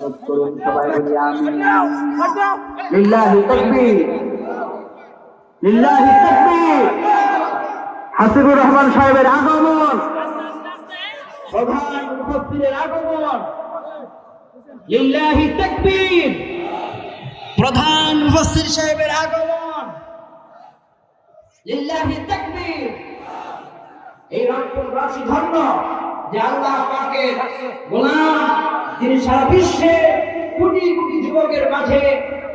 করুন হাসিবুর রহমান সাহেবের আগমন প্রধান তাকবীর প্রধান সাহেবের আগমন এই রংপুরবাসী ধন্য যে আল্লাহ গোলাম তিনি সারা বিশ্বে কোটি কোটি যুবকের মাঝে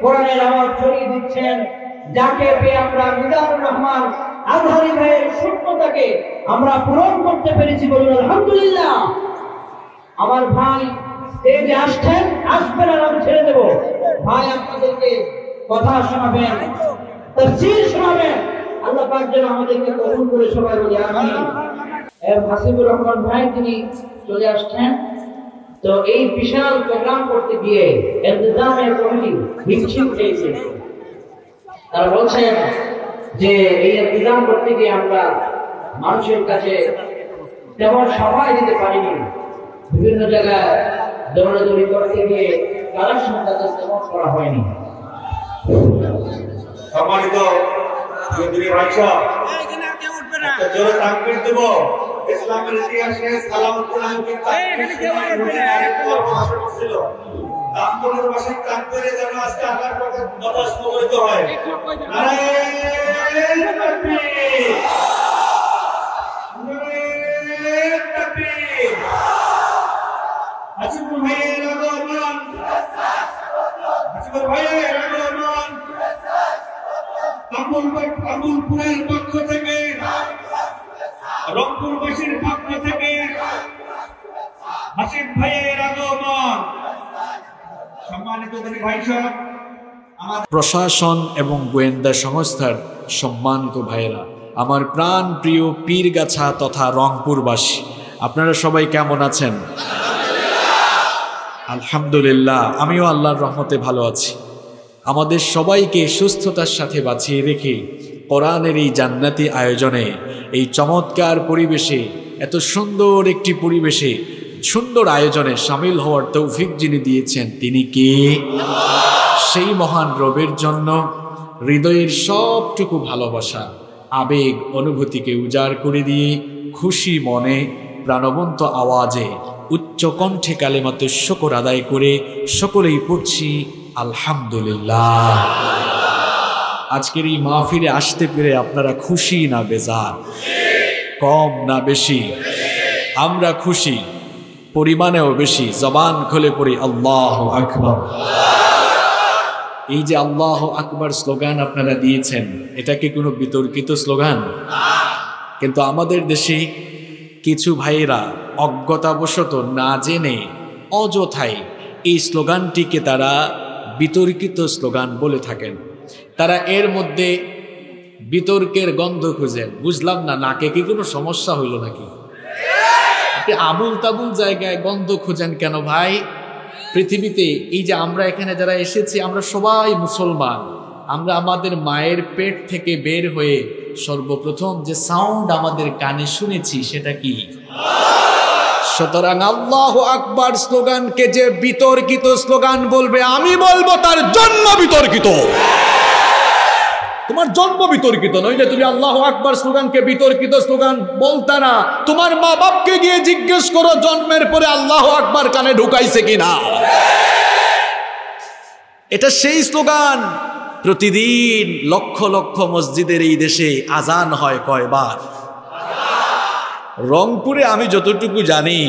কোরআনের আওয়াজ ছড়িয়ে দিচ্ছেন। যাকে পেয়ে আমরা মিজানুর রহমান আজহারি ভাইয়ের শূন্যতাকে আমরা পূরণ করতে পেরেছি বলুন, আলহামদুলিল্লাহ। আমার ভাই স্টেজে আসছেন আসবেন আর আমি ছেড়ে দেবো। ভাই আপনাদেরকে কথা শোনাবেন, তফসির শোনাবেন। আল্লাহ পাক যেন আমাদেরকে কবুল করে সবাই বলি এম হাসিবুর রহমান ভাই, তিনি চলে আসছেন। তো এই বিশাল প্রোগ্রাম করতে গিয়ে ইন্তজামের কমিটি বিচ্ছিন্ন হয়েছে তারা বলছেন যে এই ইন্তজাম করতে গিয়ে আমরা মানুষের কাছে তেমন সময় দিতে পারিনি। বিভিন্ন জায়গায় দৌড়াদৌড়ি করতে গিয়ে কালেকশন তাদের তেমন করা হয়নি। সম্মানিত চৌধুরী ভাইসা একটা জোরে তাকবীর দেব। ইসলামের ইতিহাসে সালাউদ্দিন আইয়ুবী তাকবীর ছিল তাকবীরের ভাষা তাকবীরে যেন আজকে আকার বাতাস প্রবাহিত হয়। নারায়ণ তাকবীর নারায়ণ ভাইয়ের আগমন হাসিবুল ভাইয়ের আগমন আবুলপুরের পক্ষ থেকে রংপুরবাসীর পক্ষ থেকে হাসিফ ভাইয়ের আগমন। সম্মানিত ভাই সাহেব প্রশাসন এবং গোয়েন্দা সংস্থার সম্মানিত ভাইয়েরা, আমার প্রাণ প্রিয় পীরগাছা তথা রংপুরবাসী, আপনারা সবাই কেমন আছেন? আলহামদুলিল্লাহ, আমিও আল্লাহর রহমতে ভালো আছি। আমাদের সবাইকে সুস্থতার সাথে বাঁচিয়ে রেখে কোরআনের এই জান্নাতি আয়োজনে এই চমৎকার পরিবেশে, এত সুন্দর একটি পরিবেশে, সুন্দর আয়োজনে সামিল হওয়ার তৌফিক যিনি দিয়েছেন, তিনি কে? সেই মহান রবের জন্য হৃদয়ের সবটুকু ভালোবাসা, আবেগ, অনুভূতিকে উজাড় করে দিয়ে খুশি মনে প্রাণবন্ত আওয়াজে উচ্চ কণ্ঠে কালেমাতে শকর আদায় করে সকলেই পড়ছি, আলহামদুলিল্লাহ। আজকের এই মাহফিলে আসতে পেরে আপনারা খুশি না বেজার? কম না বেশি? আমরা খুশি, পরিমাণেও বেশি। জবান খুলে পড়ি, আল্লাহ আকবর। এই যে আল্লাহ আকবর স্লোগান আপনারা দিয়েছেন, এটা কি কোনো বিতর্কিত স্লোগান? কিন্তু আমাদের দেশে কিছু ভাইয়েরা অজ্ঞতাবশত না জেনে অযথায় এই স্লোগানটিকে তারা বিতর্কিত স্লোগান বলে থাকেন। তারা এর মধ্যে বিতর্কের গন্ধ খুঁজেন বুঝলাম না, নাকে কি কোনো সমস্যা হইল নাকি? আবুল তাবুল জায়গায় গন্ধ খুঁজেন কেন ভাই? পৃথিবীতে এই যে আমরা এখানে যারা এসেছি, আমরা সবাই মুসলমান। আমরা আমাদের মায়ের পেট থেকে বের হয়ে সর্বপ্রথম যে সাউন্ড আমাদের কানে শুনেছি, সেটা কি? সুতরাং আল্লাহ আকবার স্লোগানকে যে বিতর্কিত স্লোগান বলবে, আমি বলব তার জন্ম বিতর্কিত। তোমার জন্ম বিতর্কিত, নইলে তুমি আল্লাহ আকবার স্লোগানকে বিতর্কিত স্লোগান বলতা না। তোমার মা বাপকে গিয়ে জিজ্ঞেস করো, জন্মের পরে আল্লাহ আকবার কানে ঢুকাইছে কিনা। এটা সেই স্লোগান। প্রতিদিন লক্ষ লক্ষ মসজিদের এই দেশে আজান হয় কয়বার? রংপুরে আমি যতটুকু জানি,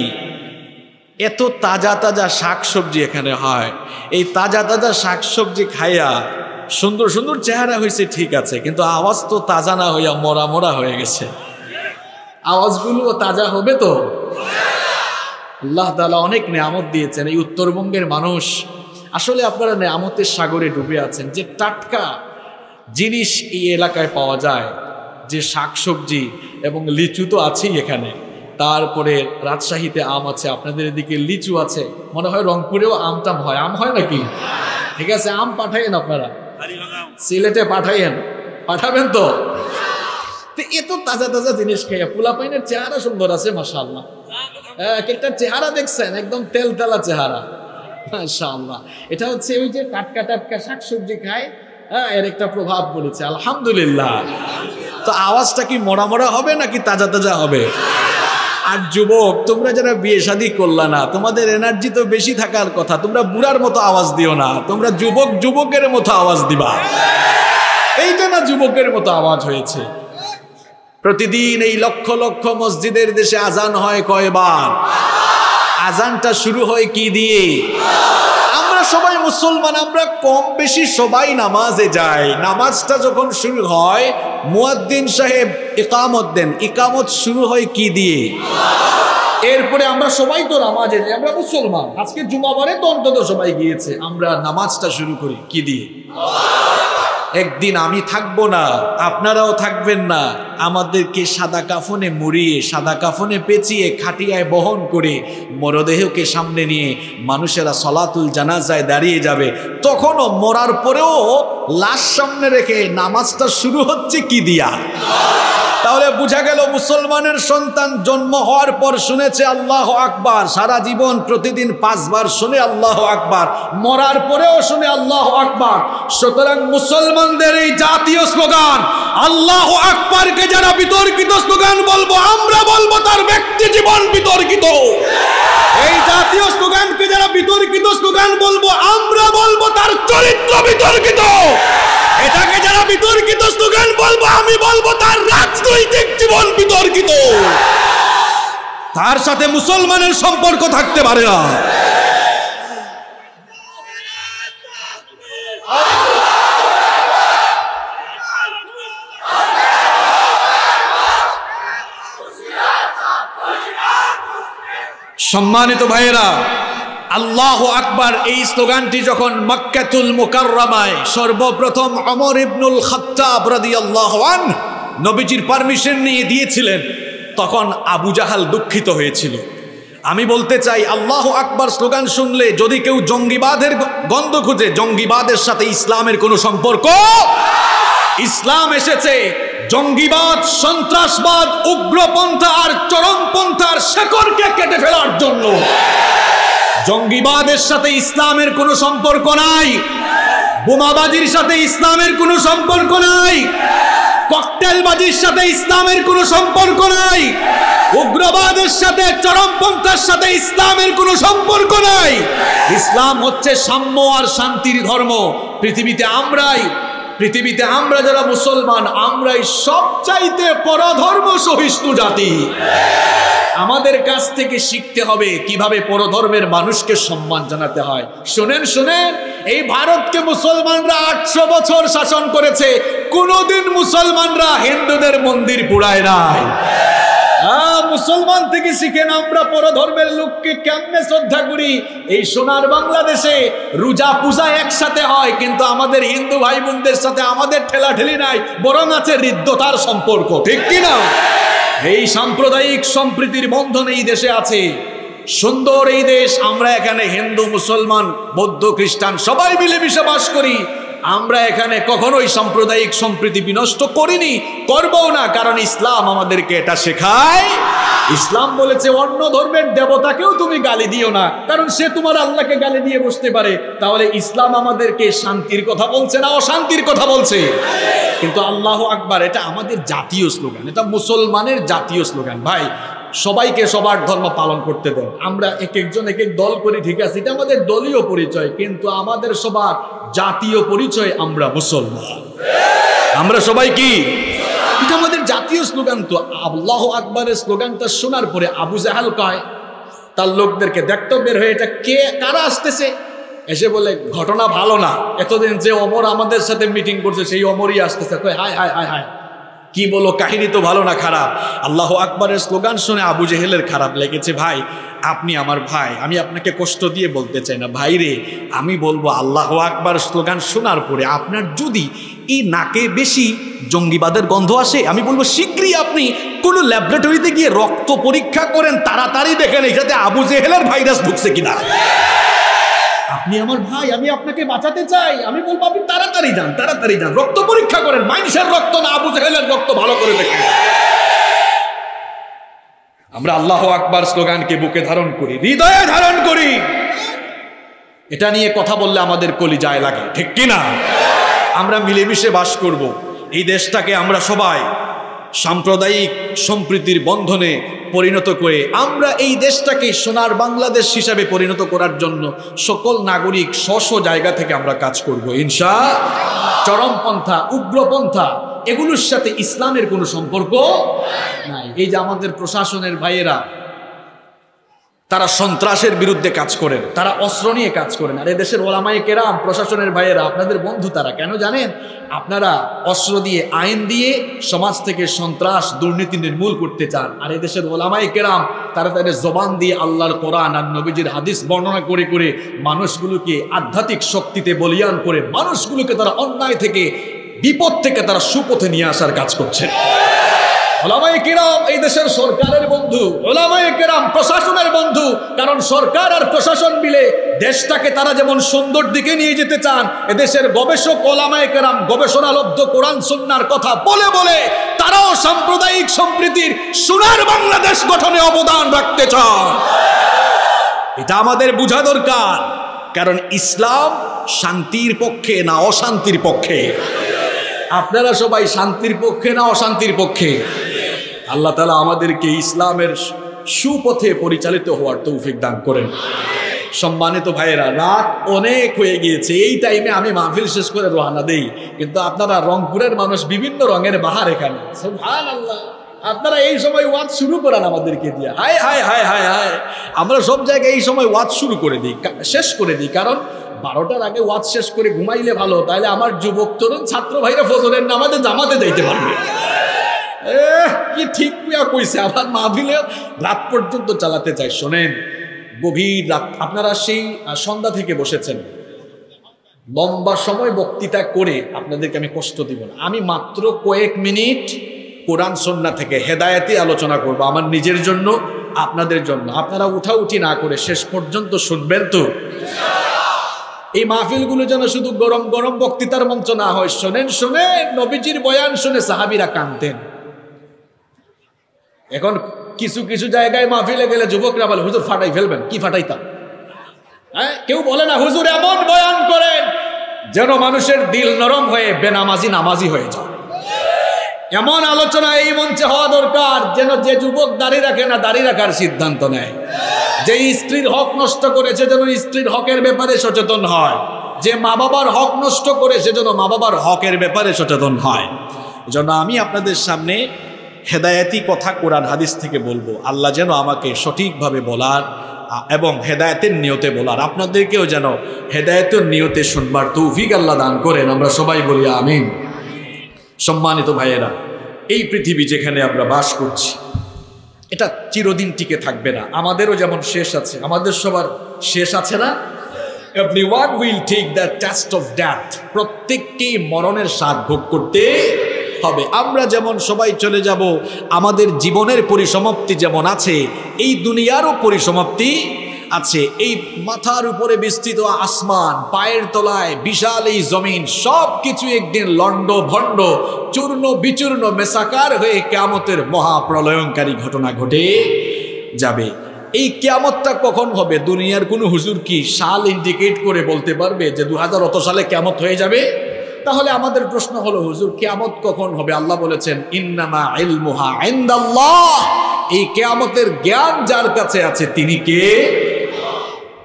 এত তাজা তাজা শাকসবজি এখানে হয়। এই তাজা তাজা শাকসবজি খাইয়া সুন্দর সুন্দর চেহারা হয়েছে, ঠিক আছে, কিন্তু আওয়াজ তো তাজা না হইয়া মরা মরা হয়ে গেছে। আওয়াজগুলো তাজা হবে তো? আল্লাহ তালা অনেক নেয়ামত দিয়েছেন, এই উত্তরবঙ্গের মানুষ। আসলে আপনারা নেয়ামতের সাগরে ডুবে আছেন, যে টাটকা জিনিস এই এলাকায় পাওয়া যায়, যে শাকসবজি এবং লিচু তো আছেই এখানে। তারপরে রাজশাহীতে আম আছে, আপনাদের এদিকে লিচু আছে, মনে হয় রংপুরেও আম টাম হয়। আম হয় নাকি? ঠিক আছে, আম পাঠাইয়েন আপনারা। সিলেটে পাঠাইয়েন। পাঠাবেন তো? এত তাজা তাজা জিনিস খাইয়া পোলা পাইনের চেহারা সুন্দর আছে মাসাল্লাহ এক একটা চেহারা দেখছেন, একদম তেল তেলা চেহারা। মাশাআল্লাহ। এটা হচ্ছে ওই যে টাটকা টাটকা শাকসবজি খায় হ্যাঁ এর একটা প্রভাব পড়েছে, আলহামদুলিল্লাহ। তো আওয়াজটা কি মরা মরা হবে নাকি তাজা তাজা হবে? আর যুবক, তোমরা যারা বিয়ে শাদী করলা না, তোমাদের এনার্জি তো বেশি থাকার কথা, তোমরা বুড়ার মতো আওয়াজ দিও না, তোমরা যুবক যুবকের মতো আওয়াজ দিবা। এইটা না যুবকের মতো আওয়াজ হয়েছে। প্রতিদিন এই লক্ষ লক্ষ মসজিদের দেশে আজান হয় কয়বার? আজানটা শুরু হয় কি দিয়ে? সবাই মুসলমান, আমরা কম বেশি সবাই নামাজে যাই। নামাজটা যখন শুরু হয়, মুয়াদ্দিন সাহেব ইকামত দেন। ইকামত শুরু হয় কি দিয়ে? এরপরে আমরা সবাই তো নামাজে যাই, আমরা মুসলমান। আজকে জুমাবারে তো অন্তত সবাই গিয়েছে, আমরা নামাজটা শুরু করি কি দিয়ে? একদিন আমি থাকব না, আপনারাও থাকবেন না। আমাদেরকে সাদা কাফনে মুড়িয়ে, সাদা কাফনে পেঁচিয়ে, খাটিয়ায় বহন করে, মরদেহকে সামনে নিয়ে মানুষেরা সলাতুল জানাজায় দাঁড়িয়ে যাবে। তখনও মরার পরেও লাশ সামনে রেখে নামাজটা শুরু হচ্ছে কি দিয়া? তাহলে বোঝা গেল মুসলমানের সন্তান জন্ম হওয়ার পর শুনেছে আল্লাহ আকবার। সারা জীবন প্রতিদিন পাঁচবার শুনে আল্লাহ আকবার। মরার পরেও শুনে আল্লাহ আকবার। সুতরাং মুসলমানদের এই জাতীয় স্লোগান, আল্লাহ আকবরকে যারা বিতর্কিত স্লোগান বলব, আমরা বলব তার ব্যক্তি জীবন বিতর্কিত। এই জাতীয় স্লোগানকে যারা বিতর্কিত স্লোগান বলব, আমরা বলব তার চরিত্র বিতর্কিত। এটাকে যারা বিতর্কিত স্লোগান বলব, আমি বলব তার রাজনৈতিক জীবন বিতর্কিত। তার সাথে মুসলমানের সম্পর্ক থাকতে পারে না। সম্মানিত ভাইয়েরা আল্লাহ আকবার এই স্লোগানটি যখন মক্কাতুল মুকাররমায় সর্বপ্রথম অমর ইবনুল খাত্তাব রাদিয়াল্লাহু নবীজির পারমিশন নিয়ে দিয়েছিলেন, তখন আবু জাহাল দুঃখিত হয়েছিল। আমি বলতে চাই, আল্লাহ আকবার স্লোগান শুনলে যদি কেউ জঙ্গিবাদের গন্ধ খুঁজে, জঙ্গিবাদের সাথে ইসলামের কোনো সম্পর্ক? ইসলাম এসেছে, জঙ্গিবাদ, সন্ত্রাসবাদ, উগ্রপন্থা আর চরমপন্থার শেকড়কে কেটে ফেলার জন্য। জঙ্গিবাদের সাথে ইসলামের কোনো সম্পর্ক নাই। বোমাবাজির সাথে ইসলামের কোনো সম্পর্ক নাই। ককটেলবাজির সাথে ইসলামের কোনো সম্পর্ক নাই। উগ্রবাদের সাথে, চরমপন্থার সাথে ইসলামের কোনো সম্পর্ক নাই। ইসলাম হচ্ছে সাম্য আর শান্তির ধর্ম। পৃথিবীতে আমরাই পৃথিবীতে আমরা যারা মুসলমান, আমরাই সবচাইতে পরধর্ম সহিষ্ণু জাতি। আমাদের কাছ থেকে শিখতে হবে কীভাবে পরধর্মের মানুষকে সম্মান জানাতে হয়। শোনেন শোনেন, এই ভারতকে মুসলমানরা আটশো বছর শাসন করেছে। কোনোদিন মুসলমানরা হিন্দুদের মন্দির পুড়ায় নাই। হ্যাঁ, মুসলমান থেকে শিখেন আমরা পরধর্মের লোককে কেমনে শ্রদ্ধা করি? এই সোনার বাংলাদেশে রোজা পূজা একসাথে হয় কিন্তু আমাদের হিন্দু ভাই বোনদের সাথে আমাদের ঠেলাঠেলি নাই বরং আছে হৃদ্যতার সম্পর্ক ঠিক কি না? এই সাম্প্রদায়িক সম্প্রীতির বন্ধন এই দেশে আছে। সুন্দর এই দেশ আমরা এখানে হিন্দু মুসলমান বৌদ্ধ খ্রিস্টান সবাই মিলেমিশে বাস করি। আমরা এখানে কখনোই সাম্প্রদায়িক সম্প্রীতি বিনষ্ট করিনি, করবও না, কারণ ইসলাম আমাদেরকে এটা শেখায়। ইসলাম বলেছে, অন্য ধর্মের দেবতাকেও তুমি গালি দিও না, কারণ সে তোমার আল্লাহকে গালি দিয়ে বসতে পারে। তাহলে ইসলাম আমাদেরকে শান্তির কথা বলছে না অশান্তির কথা বলছে? কিন্তু আল্লাহ আকবার, এটা আমাদের জাতীয় স্লোগান, এটা মুসলমানের জাতীয় স্লোগান। ভাই সবাইকে সবার ধর্ম পালন করতে দেন। আমরা এক একজন এক এক দল করি, ঠিক আছে? এটা আমাদের দলীয় পরিচয়, কিন্তু আমাদের সবার জাতীয় পরিচয় আমরা মুসলমান। আমরা সবাই কি? এটা আমাদের জাতীয় স্লোগান তো। আল্লাহ আকবরের স্লোগানটা শোনার পরে আবু জাহাল কয়, তার লোকদেরকে দেখতো বের হয়ে এটা কে, কারা আসতেছে? এসে বলে, ঘটনা ভালো না। এতদিন যে অমর আমাদের সাথে মিটিং করছে, সেই অমরই আসতেছে। কয়, হায় হায় হায় হায়। কি বলো, কাহিনী তো ভালো না খারাপ? আল্লাহ আকবরের স্লোগান শুনে আবু জেহেলের খারাপ লেগেছে। ভাই, আপনি আমার ভাই, আমি আপনাকে কষ্ট দিয়ে বলতে চাই না। ভাই রে, আমি বলব, আল্লাহ আকবর স্লোগান শোনার পরে আপনার যদি এই নাকে বেশি জঙ্গিবাদের গন্ধ আসে, আমি বলব, শীঘ্রই আপনি কোনো ল্যাবরেটরিতে গিয়ে রক্ত পরীক্ষা করেন, তাড়াতাড়ি দেখেন এটাতে আবু জেহেলের ভাইরাস ঢুকছে কিনা। আপনি আমার ভাই, আমি আপনাকে বাঁচাতে চাই। আমি বলব, আপনি তাড়াতাড়ি যান তাড়াতাড়ি যান। রক্ত পরীক্ষা করেন, মানুষের রক্ত না আবু জাহেলের রক্ত ভালো করে দেখেন আমরা আল্লাহ আকবার স্লোগানকে বুকে ধারণ করি, হৃদয়ে ধারণ করি। এটা নিয়ে কথা বললে আমাদের কলি যায় লাগে, ঠিক কি না আমরা মিলেমিশে বাস করব। এই দেশটাকে আমরা সবাই সাম্প্রদায়িক সম্প্রীতির বন্ধনে পরিণত করে আমরা এই দেশটাকে সোনার বাংলাদেশ হিসাবে পরিণত করার জন্য সকল নাগরিক স্ব জায়গা থেকে আমরা কাজ করব, ইনশা চরমপন্থা, উগ্রপন্থা, এগুলোর সাথে ইসলামের কোনো সম্পর্ক নাই। এই যে আমাদের প্রশাসনের ভাইয়েরা তারা সন্ত্রাসের বিরুদ্ধে কাজ করেন, তারা অস্ত্র নিয়ে কাজ করেন। আর দেশের ওলামাই কেরাম, প্রশাসনের ভাইয়েরা, আপনাদের বন্ধু তারা, কেন জানেন? আপনারা অস্ত্র দিয়ে, আইন দিয়ে সমাজ থেকে সন্ত্রাস, দুর্নীতি নির্মূল করতে চান। আর দেশের ওলামাই কেরাম, তারা তাদের জবান দিয়ে আল্লাহর কোরআন আর নবীজির হাদিস বর্ণনা করে করে মানুষগুলোকে আধ্যাত্মিক শক্তিতে বলিয়ান করে, মানুষগুলোকে তারা অন্যায় থেকে, বিপদ থেকে তারা সুপথে নিয়ে আসার কাজ করছেন। ওলামায়ে কেরাম এই দেশের সরকারের বন্ধু, ওলামায়ে কেরাম প্রশাসনের বন্ধু, কারণ সরকার আর প্রশাসন মিলে দেশটাকে তারা যেমন সুন্দর দিকে নিয়ে যেতে চান, এদেশের গবেষক ওলামায়ে কেরাম গবেষণালব্ধ কোরআন সুন্নার কথা বলে বলে তারাও সাম্প্রদায়িক সম্প্রীতির সোনার বাংলাদেশ গঠনে অবদান রাখতে চান। এটা আমাদের বোঝা দরকার, কারণ ইসলাম শান্তির পক্ষে না অশান্তির পক্ষে? আপনারা সবাই শান্তির পক্ষে না অশান্তির পক্ষে? আল্লাহ তালা আমাদেরকে ইসলামের সুপথে পরিচালিত হওয়ার তৌফিক দান করেন। সম্মানিত ভাইয়েরা, রাত অনেক হয়ে গিয়েছে। এই টাইমে আমি মাহফিল শেষ করে রোহানা দেই। কিন্তু আপনারা রংপুরের মানুষ, বিভিন্ন রঙের বাহার এখানে। আপনারা এই সময় ওয়াজ শুরু করেন আমাদেরকে দিয়ে। হায় হায় হায় হায় হায়। আমরা সব জায়গায় এই সময় ওয়াজ শুরু করে দিই শেষ করে দিই। কারণ বারোটার আগে ওয়াজ শেষ করে ঘুমাইলে ভালো তাহলে আমার যুবক, তরুণ ছাত্র ভাইরা ফজরের নামাজে জামাতে যাইতে পারবে। কি ঠিক কুয়া কইছে? আমার মাহফিলে রাত পর্যন্ত চালাতে চাই শোনেন, গভীর রাত। আপনারা সেই সন্ধ্যা থেকে বসেছেন। লম্বা সময় বক্তৃতা করে আপনাদেরকে আমি কষ্ট দিব না। আমি মাত্র কয়েক মিনিট কোরআন সন্না থেকে হেদায়েতি আলোচনা করব আমার নিজের জন্য, আপনাদের জন্য। আপনারা উঠাউঠি না করে শেষ পর্যন্ত শুনবেন তো? এই মাহফিলগুলো যেন শুধু গরম গরম বক্তৃতার মঞ্চ না হয়। শোনেন শোনেন, নবীজির বয়ান শুনে সাহাবিরা কানতেন এখন কিছু কিছু জায়গায় মাহফিলে গেলে যুবকরা বলে, হুজুর, ফাটাই ফেলবেন। কি ফাটাইতাম? হ্যাঁ কেউ বলে না, হুজুর, এমন বয়ান করেন যেন মানুষের দিল নরম হয়ে বেনামাজি নামাজি হয়ে যায়। এমন আলোচনা এই মঞ্চে হওয়া দরকার যেন যে যুবক দাড়ি রাখে না, দাড়ি রাখার সিদ্ধান্ত নেয়। যে স্ত্রীর হক নষ্ট করেছে যেন স্ত্রীর হকের ব্যাপারে সচেতন হয়। যে মা বাবার হক নষ্ট করে সেজন্য মা বাবার হকের ব্যাপারে সচেতন হয়। এজন্য আমি আপনাদের সামনে হেদায়েতি কথা কোরআন হাদিস থেকে বলব। আল্লাহ যেন আমাকে সঠিকভাবে বলার, এবং হেদায়েতের নিয়তে বলার। আপনাদেরকেও যেন হেদায়েতের নিয়তে শুনবার তৌফিক আল্লাহ দান করেন। আমরা সবাই বলি আমিন। সম্মানিত ভাইয়েরা, এই পৃথিবী যেখানে আমরা বাস করছি, এটা চিরদিন টিকে থাকবে না। আমাদেরও যেমন শেষ আছে, আমাদের সবার শেষ আছে না? Every one will take the test of death প্রত্যেককেই মরণের স্বাদ ভোগ করতে হবে। আমরা যেমন সবাই চলে যাব, আমাদের জীবনের পরিসমাপ্তি যেমন আছে, এই দুনিয়ারও পরিসমাপ্তি আছে। এই মাথার উপরে বিস্তৃত আসমান, পায়ের তলায় বিশাল এই জমিন সব কিছু একদিন লন্ড ভণ্ড, চূর্ণ বিচূর্ণ মেসাকার হয়ে কেয়ামতের মহাপ্রলয়ঙ্কারী ঘটনা ঘটে যাবে। এই কেয়ামতটা কখন হবে? দুনিয়ার কোনো হুজুর কি সাল ইন্ডিকেট করে বলতে পারবে যে দু হাজার অত সালে কেয়ামত হয়ে যাবে? তাহলে আমাদের প্রশ্ন হলো, হুজুর, কেয়ামত কখন হবে? আল্লাহ বলেছেন, ইন্নামা ইলমুহা ইনদাল্লাহ। এই কেয়ামতের জ্ঞান যার কাছে আছে, তিনি কে?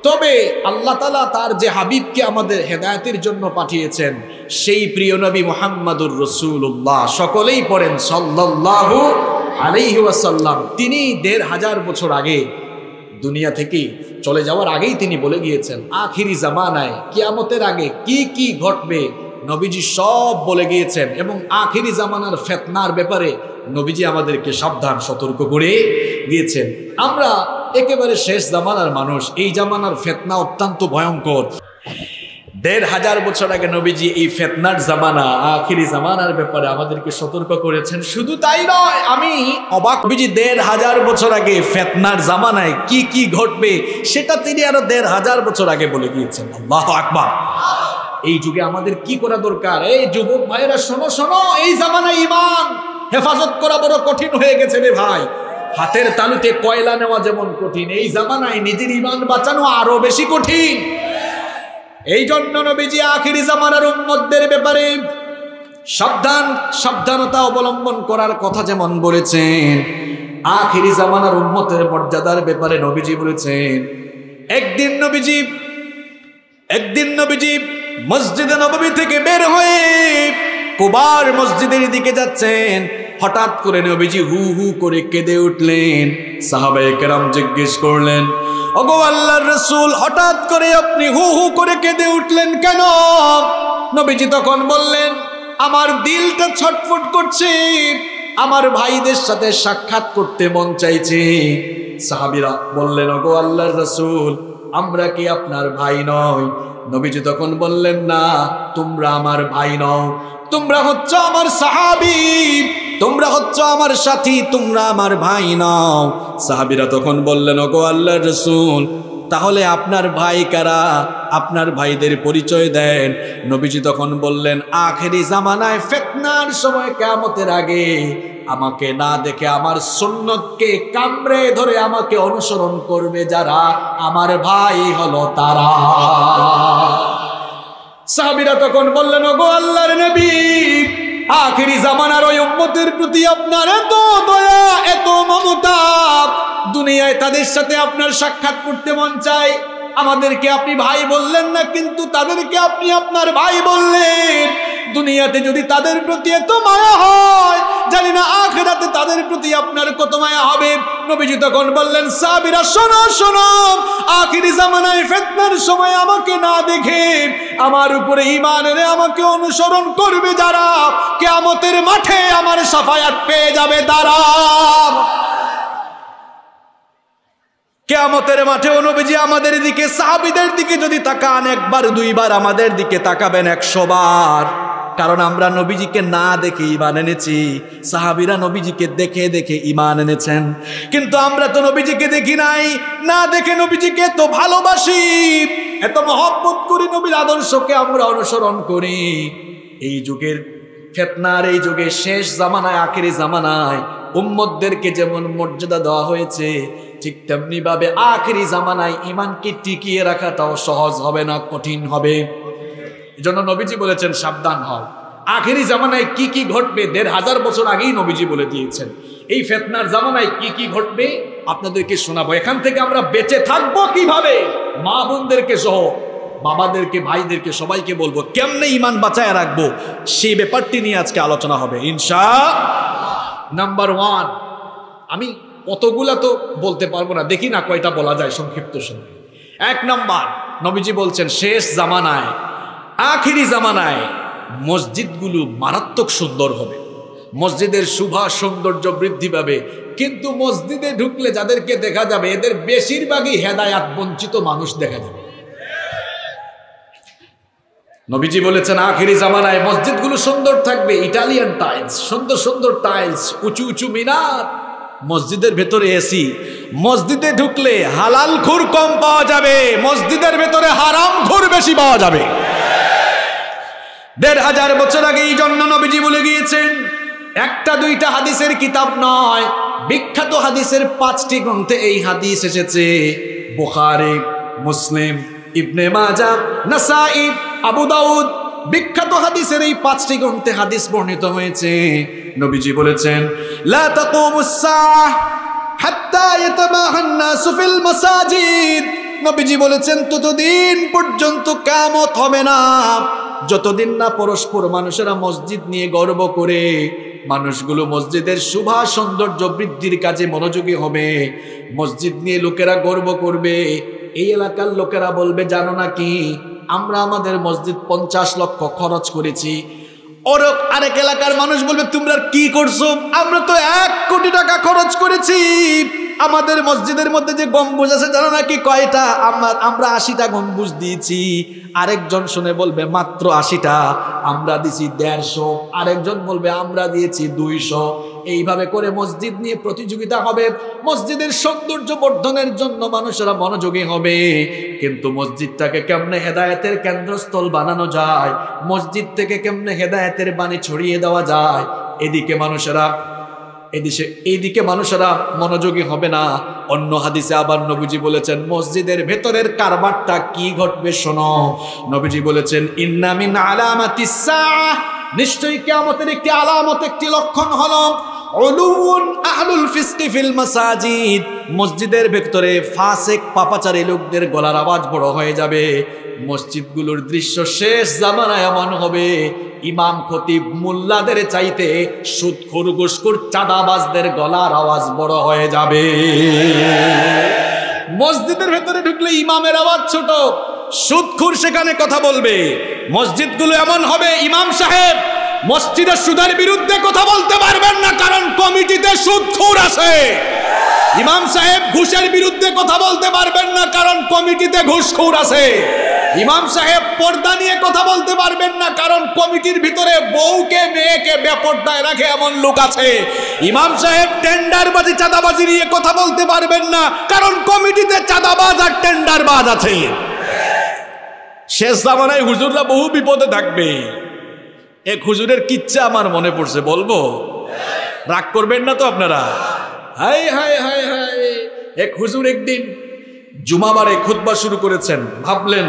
তবে আল্লাহ তালা তার যে হাবিবকে আমাদের হেদায়তের জন্য পাঠিয়েছেন, সেই প্রিয় নবী মোহাম্মদুর রসুল্লাহ সকলেই পড়েন সাল্লাল্লাহু আলাইহি ওয়াসাল্লাম। তিনি দেড় হাজার বছর আগে, দুনিয়া থেকে চলে যাওয়ার আগেই তিনি বলে গিয়েছেন, আখিরি জামানায়, কিয়ামতের আগে কি কি ঘটবে? নবীজি সব বলে গিয়েছেন এবং আখিরি জামানার ফেতনার ব্যাপারে নবীজি আমাদেরকে সাবধান, সতর্ক করে দিয়েছেন। আমরা একেবারে শেষ জামানার মানুষ, এই জামানার ফেতনা অত্যন্ত ভয়ঙ্কর। দেড় হাজার বছর আগে নবীজি এই ফেতনার জামানা, আখিরি জামানার ব্যাপারে আমাদেরকে সতর্ক করেছেন। শুধু তাই নয়, আমি অবাক। নবীজি দেড় হাজার বছর আগে ফেতনার জামানায় কি কি ঘটবে, সেটা তিনি আরও দেড় হাজার বছর আগে বলে গিয়েছেন। আল্লাহ আকবার। এই যুগে আমাদের কি করা দরকার? এই যুবক ভাইয়েরা, শোনো শোনো, এই জামানায় ইমান হেফাজত করা বড় কঠিন হয়ে গেছে রে ভাই। হাতের তালুতে কয়লা নেওয়া যেমন কঠিন, এই জামানায় নিজের ইমান বাঁচানো আরও বেশি কঠিন। এই জন্য নবীজি আখিরি জামানার উম্মতদের ব্যাপারে সাবধান, সাবধানতা অবলম্বন করার কথা যেমন বলেছেন, আখিরি জামানার উম্মতের মর্যাদার ব্যাপারে নবীজি বলেছেন, একদিন নবীজি একদিন নবীজি মসজিদে নববী থেকে বের হয়ে কুবার মসজিদের দিকে যাচ্ছেন। হঠাৎ করে নবীজি হু হু করে কেঁদে উঠলেন। সাহাবায়ে কেরাম জিজ্ঞেস করলেন, ওগো আল্লাহর রসুল, হঠাৎ করে আপনি হু হু করে কেঁদে উঠলেন কেন? নবীজি তখন বললেন, আমার দিলটা ছটফট করছে, আমার ভাইদের সাথে সাক্ষাৎ করতে মন চাইছে। সাহাবিরা বললেন, ওগো আল্লাহর রসুল আমরা কি আপনার ভাই নই? নবীজি তখন বললেন, না, তোমরা আমার ভাই নও। তোমরা হচ্ছ আমার সাহাবি। তোমরা হচ্ছ আমার সাথী। তোমরা আমার ভাই নও। সাহাবিরা তখন বললেন, ওগো আল্লাহ রসুল, তাহলে আপনার ভাই কারা? আপনার ভাইদের পরিচয় দেন। নবীজি তখন বললেন, আখেরি জামানায় ফেতনার সময় কেমতের আগে আমাকে না দেখে আমার সুন্নতকে কামড়ে ধরে আমাকে অনুসরণ করবে যারা? আমার ভাই হলো তারা। সাহাবিরা তখন বললেন, ওগো আল্লাহর নবী, আখেরি জামানার ওই উম্মতের প্রতি আপনার এত দয়া, এত মমতা, দুনিয়ায় তাদের সাথে আপনার সাক্ষাৎ করতে মন চায়। আমাদেরকে আপনি ভাই বললেন না, কিন্তু তাদেরকে আপনি আপনার ভাই বললেন। দুনিয়াতে যদি তাদের প্রতি এত মায়া হয়, জানি না আখেরাতে তাদের প্রতি আপনার কত মায়া হবে। নবীজি তখন বললেন সাবিরা শোনো শোনো, আখিরি জামানায় ফেতনার সময় আমাকে না দেখে আমার উপরে ইমান এনে আমাকে অনুসরণ করবে যারা, কেয়ামতের মাঠে আমার সাফায়াত পেয়ে যাবে তারা। কেয়ামতের মাঠে নবীজি আমাদের দিকে, সাহাবিদের দিকে যদি তাকান, একবার, দুইবার আমাদের দিকে তাকাবেন একশো বার। কারণ আমরা নবীজিকে না দেখে ইমান এনেছি, সাহাবিরা নবীজিকে দেখে দেখে ইমান এনেছেন। কিন্তু আমরা তো নবীজিকে দেখি নাই, না দেখে নবীজিকে তো ভালোবাসি। এত মহব্বত করি নবীর আদর্শকে আমরা অনুসরণ করি। এই যুগের ফেতনার, এই যুগের শেষ জামানায়, আখেরি জামানায় উম্মতদেরকে যেমন মর্যাদা দেওয়া হয়েছে ঠিক তেমনি ভাবে আখেরি জামানায় ইমানকে টিকিয়ে রাখাটাও সহজ হবে না, কঠিন হবে। এজন্য নবীজি বলেছেন, সাবধান হও। আখেরি জামানায় কি কি ঘটবে দেড় হাজার বছর আগেই নবীজি বলে দিয়েছেন। এই ফেতনার জামানায় কি কি ঘটবে আপনাদেরকে শোনাবো। এখান থেকে আমরা বেঁচে থাকব কীভাবে? মা বোনদেরকে সহ, বাবাদেরকে, ভাইদেরকে সবাইকে বলব, কেমনে ইমান বাঁচায় রাখব? সেই ব্যাপারটি নিয়ে আজকে আলোচনা হবে। ইনশা নাম্বার ওয়ান, আমি অতগুলা তো বলতে পারব না। দেখি না কয়টা বলা যায় সংক্ষিপ্ত সময়। এক নম্বর, নবীজি বলছেন, শেষ জামানায়, আখিরি জামানায় মসজিদগুলো মারাত্মক সুন্দর হবে। মসজিদের শুভা সৌন্দর্য বৃদ্ধি পাবে। কিন্তু মসজিদে ঢুকলে যাদেরকে দেখা যাবে, এদের বেশিরভাগই হেদায়াত বঞ্চিত মানুষ দেখা যাবে। নবীজি বলেছেন, আখেরি জামানায় মসজিদগুলো সুন্দর থাকবে। ইটালিয়ান টাইলস, সুন্দর সুন্দর টাইলস, উঁচু উঁচু মিনার মসজিদের ভেতরে এসি। মসজিদে ঢুকলে হালাল খুর কম পাওয়া যাবে, মসজিদের ভেতরে হারাম খুর বেশি পাওয়া যাবে। দেড় হাজার বছর আগে এই জন্য নবীজি বলে গিয়েছেন, একটা দুইটা হাদিসের কিতাব নয়, বিখ্যাত হাদিসের পাঁচটি গ্রন্থে এই হাদিস এসেছে। বুখারী, মুসলিম, ইবনে মাজা নাসাই আবু দাউদ, বিখ্যাত হাদিসের এই পাঁচটি গ্রন্থে হাদিস বর্ণিত হয়েছে। নবীজি বলেছেন, লা তাকুমুস সাআহ হাত্তা ইয়াতাবাহান নাসু ফিল মাসাজিদ। নবীজি বলেছেন, ততদিন পর্যন্ত কিয়ামত হবে না। যতদিন না পরস্পর মানুষেরা মসজিদ নিয়ে গর্ব করে, মানুষগুলো মসজিদের শুভা সৌন্দর্য বৃদ্ধির কাজে মনোযোগী হবে। মসজিদ নিয়ে লোকেরা গর্ব করবে। এই এলাকার লোকেরা বলবে, জানো নাকি আমরা আমাদের মসজিদ পঞ্চাশ লক্ষ খরচ করেছি। ওর আরেক এলাকার মানুষ বলবে, তোমরা কি করছ? আমরা তো এক কোটি টাকা খরচ করেছি। আমাদের মসজিদের মধ্যে যে গম্বুজ আছে, জানো নাকি কয়টা? আমরা আশিটা গম্বুজ দিয়েছি। আরেকজন শুনে বলবে, মাত্র আশিটা, আমরা দিছি দেড়শো। আরেকজন বলবে, আমরা দিয়েছি দুইশো। এইভাবে করে মসজিদ নিয়ে প্রতিযোগিতা হবে। মসজিদের সৌন্দর্য বর্ধনের জন্য মানুষেরা মনোযোগী হবে। কিন্তু মসজিদটাকে কেমনে হেদায়েতের কেন্দ্রস্থল বানানো যায়? মসজিদ থেকে কেমনে হেদায়তের বাণী ছড়িয়ে দেওয়া যায়? এদিকে মানুষেরা এদেশে, এইদিকে মানুষেরা মনোযোগী হবে না। অন্য হাদিসে আবার নবীজি বলেছেন, মসজিদের ভেতরের কারবারটা কি ঘটবে শোনো। নবীজি বলেছেন ইন্নামিন আলামাতিস সাআহ নিশ্চয়ই কিয়ামতের একটি আলামত, একটি লক্ষণ হলো মসজিদের ভেতরে ফাসেক, পাপাচারী লোকদের গলার আওয়াজ বড় হয়ে যাবে। মসজিদগুলোর দৃশ্য শেষ জামানায় এমন হবে ইমাম খতিব মোল্লাদের চাইতে সুদখুর গুসখুর চাঁদাবাজদের গলার আওয়াজ বড় হয়ে যাবে। মসজিদের ভেতরে ঢুকলে ইমামের আওয়াজ ছোট। সুদখুর সেখানে কথা বলবে। মসজিদগুলো এমন হবে, ইমাম সাহেব, মসজিদের সুদের বিরুদ্ধে কথা বলতে পারবেন না, কারণ কমিটিতে সুদখুর আছে। ইমাম সাহেব ঘুষের বিরুদ্ধে কথা বলতে পারবেন না, কারণ কমিটিতে ঘুষখোর আছে। ইমাম সাহেব পর্দা নিয়ে কথা বলতে পারবেন না, কারণ কমিটির ভিতরে বউকে, মেয়েকে বেপর্দায় রাখে এমন লোক আছে। ইমাম সাহেব টেন্ডারবাজি, চাঁদাবাজি নিয়ে কথা বলতে পারবেন না, কারণ কমিটিতে চাঁদাবাজ আর টেন্ডারবাজ আছে। শেষ জামানায় হুজুররা বহু বিপদে থাকবে। এক হুজুরের কিচ্ছা আমার মনে পড়ছে, বলব? রাগ করবেন না তো আপনারা? হাই হাই হাই হাই। এক হুজুর একদিন জুমাবারে খুতবা শুরু করেছেন। ভাবলেন,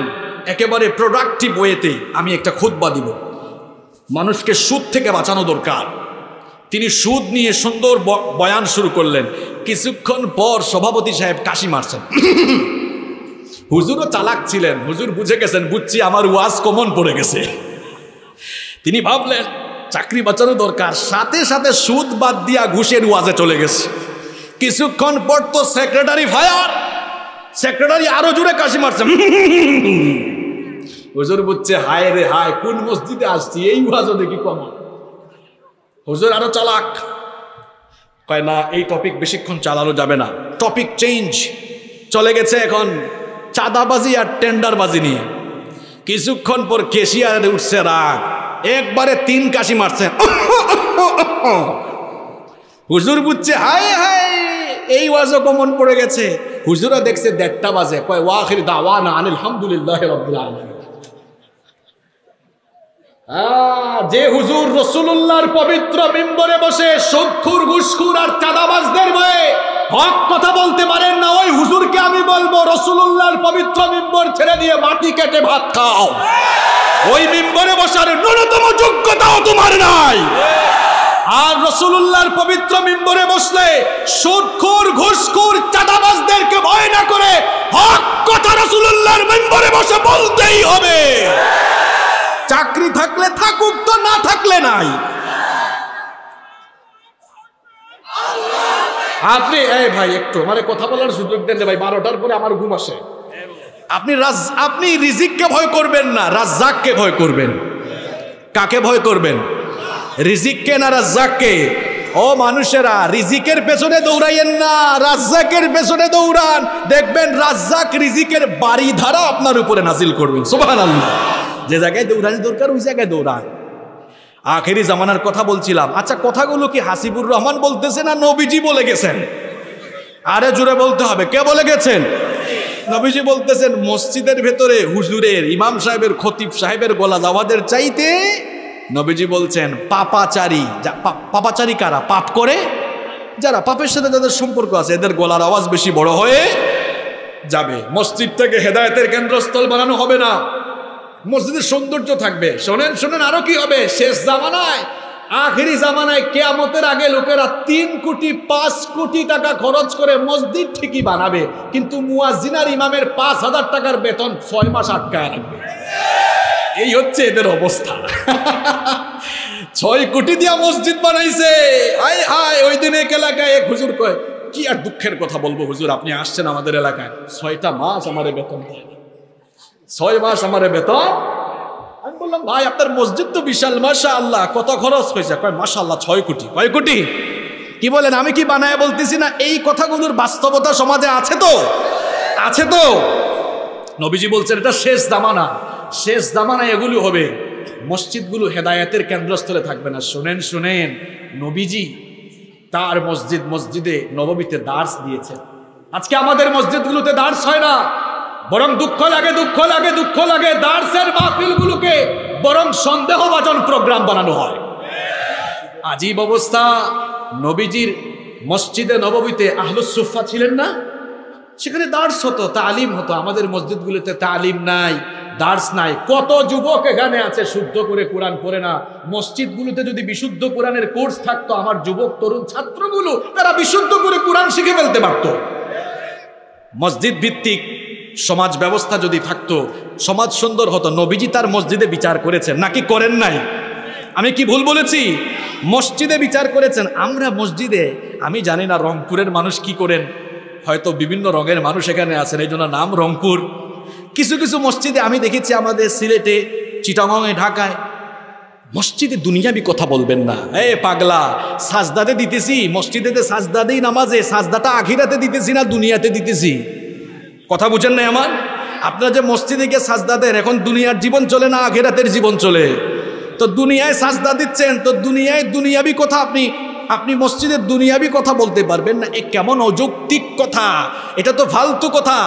একেবারে প্রোডাক্টিভ ওয়েতে আমি একটা খুতবা দিব। মানুষকে সুদ থেকে বাঁচানো দরকার। তিনি সুদ নিয়ে সুন্দর বয়ান শুরু করলেন। কিছুক্ষণ পর সভাপতি সাহেব কাশি মারছেন। হুজুরও চালাক ছিলেন। হুজুর বুঝে গেছেন, বুঝছি আমার ওয়াজ কমন পড়ে গেছে। তিনি ভাবলেন, চাকরি বাঁচানো দরকার। সাথে সাথে সুদ বাদ দিয়া ঘুষের ওয়াজে চলে গেছে। কিছুক্ষণ পর তো সেক্রেটারি ফায়ার সেক্রেটারি আরও জুড়ে কাশি মারছে। হুজুর বুঝছে হায় রে হায়, কোন মসজিদে আসছি? এই ওয়াজও দেখি কমন। হুজুর আরও চালাক। কয়, না, এই টপিক বেশিক্ষণ চালানো যাবে না। টপিক চেঞ্জ চলে গেছে এখন চাঁদাবাজি আর টেন্ডারবাজি নিয়ে। কিছুক্ষণ পর কেশিয়ারে উঠছে রাগ। একবারে তিন কাশি মারছে। হুজুর বুঝছে হায় হায় এই ওয়াজও কমন পড়ে গেছে। হুজুরা দেখছে দেড়টা বাজে, কয় ওয়াখির দাওয়ানা আনিল হামদুলিল্লাহ রাব্বিল যে হুজুর রসুল্লাহর পবিত্র মিম্বরে বসে সক্ষুর, ঘুষখুর আর চাঁদাবাজদের ভয়ে হক কথা বলতে পারেন না, ওই হুজুরকে আমি বলব রসুল্লাহর পবিত্র মিম্বর ছেড়ে দিয়ে মাটি কেটে ভাত খাও। ওই মিম্বরে বসার ন্যূনতম যোগ্যতাও তোমার নাই। আর রসুল্লাহর পবিত্র মিম্বরে বসলে সুদখোর ঘুষখোর চাঁদাবাজদেরকে ভয় না করে হক কথা রসুল্লাহর মিম্বরে বসে বলতেই হবে। চাকরি থাকলে থাকুক তো না থাকলে নাই। আপনি, এই ভাই একটু মানে কথা বলার সুযোগ দেন ভাই, বারোটার পরে আমার ঘুম আসে। আপনি রাজ, আপনি রিজিককে ভয় করবেন না, রাজ্জাককে ভয় করবেন। কাকে ভয় করবেন? রিজিককে না রাজ্জাককে? ও মানুষেরা, রিজিকের পেছনে দৌড়াইয়েন না, রাজ্জাকের পেছনে দৌড়ান। দেখবেন রাজ্জাক রিজিকের বাড়ি ধারা আপনার উপরে নাজিল করবেন। সুবহানাল্লাহ। যে জায়গায় দৌড়ানি দরকার, ওই জায়গায় দৌড়ান। আখেরি জামানার কথা বলছিলাম। আচ্ছা কথাগুলো কি হাসিবুর রহমান বলতেছে না নবীজি বলে গেছেন? আরে জুড়ে বলতে হবে। কে বলে গেছেন? নবীজি বলতেছেন, মসজিদের ভেতরে হুজুরের, ইমাম সাহেবের, খতিব সাহেবের গলা যাওয়াদের চাইতে নবীজি বলছেন, পাপাচারী পাপাচারী কারা? পাপ করে? যারা পাপের সাথে যাদের সম্পর্ক আছে, এদের গলার আওয়াজ বেশি বড় হয়ে যাবে। মসজিদ থেকে হেদায়েতের কেন্দ্রস্থল বানানো হবে না। মসজিদের সৌন্দর্য থাকবে। শোনেন শোনেন আরও কি হবে। শেষ জামানায়, আখেরি জামানায় কেয়ামতের আগে লোকেরা তিন কোটি পাঁচ কোটি টাকা খরচ করে মসজিদ ঠিকই বানাবে। কিন্তু মুয়াজিনার ইমামের পাঁচ হাজার টাকার বেতন ছয় মাস আটকায় রাখবে। এই হচ্ছে এদের অবস্থা। ছয় কোটি দিয়া মসজিদ বানাইছে। আয় হায় ওই দিন এক এলাকায় এক হুজুর কয়, কি আর দুঃখের কথা বলব হুজুর, আপনি আসছেন আমাদের এলাকায়। ছয়টা মাস আমার বেতন ছয় মাস আমার বেতন আমি বললাম, ভাই, আপনার মসজিদ তো বিশাল মাসা আল্লাহ কত খরচ হয়েছে? কয় মাসা আল্লাহ ছয় কোটি। কয়, কোটি? কি বলেন, আমি কি বানায় বলতেছি না? এই কথাগুলোর বাস্তবতা সমাজে আছে তো? আছে তো? নবীজি বলছেন, এটা শেষ জামানা। শেষ জামানায় এগুলো হবে। মসজিদগুলো হেদায়েতের কেন্দ্রস্থলে থাকবে না। শুনেন শুনেন, নবীজি তার মসজিদ মসজিদে নবমীতে দার্স দিয়েছেন। আজকে আমাদের মসজিদগুলোতে দার্স হয় না। বরং দুঃখ লাগে দুঃখ লাগে দুঃখ লাগে দার্সের মাহফিলগুলোকে বরং সন্দেহভাজন প্রোগ্রাম বানানো হয়। আজীব অবস্থা, নবীজির মসজিদে নববীতে আহলুসুফা ছিলেন না? সেখানে দার্স হতো, তালিম হতো। আমাদের মসজিদগুলোতে তালিম নাই। দার্স নাই। কত যুবক এখানে আছে শুদ্ধ করে কোরআন পড়ে না। মসজিদগুলোতে যদি বিশুদ্ধ কোরআনের কোর্স থাকতো, আমার যুবক, তরুণ ছাত্রগুলো, তারা বিশুদ্ধ করে কোরআন শিখে ফেলতে পারতো। মসজিদ ভিত্তিক সমাজ ব্যবস্থা যদি থাকতো, সমাজ সুন্দর হতো, নবীজি তার মসজিদে বিচার করেছেন। নাকি করেন নাই? আমি কি ভুল বলেছি? মসজিদে বিচার করেছেন। আমরা মসজিদে, আমি জানি না রংপুরের মানুষ কি করেন। হয়তো বিভিন্ন রঙের মানুষ এখানে আছেন, এই জন্য নাম রংপুর। কিছু কিছু মসজিদে আমি দেখেছি আমাদের সিলেটে, চিটাগংয়ে, ঢাকায়, মসজিদে দুনিয়াবি কথা বলবেন না। এ পাগলা, সাজদাতে দিতেছি, মসজিদেতে সাজদাতেই নামাজে, সাজদাটা আখিরাতে দিতেছি না, দুনিয়াতে দিতেছি। কথা বুঝেন না আমার? আপনারা যে মসজিদে গিয়ে সাজদা দেন, এখন দুনিয়ার জীবন চলে না আখেরাতের জীবন চলে? তো দুনিয়ায় সাজদা দিচ্ছেন, তো দুনিয়ায় দুনিয়াবি কথা আপনি আপনি মসজিদের দুনিয়াবি কথা বলতে পারবেন না। এ কেমন অযৌক্তিক কথা? এটা তো ফালতু কথা।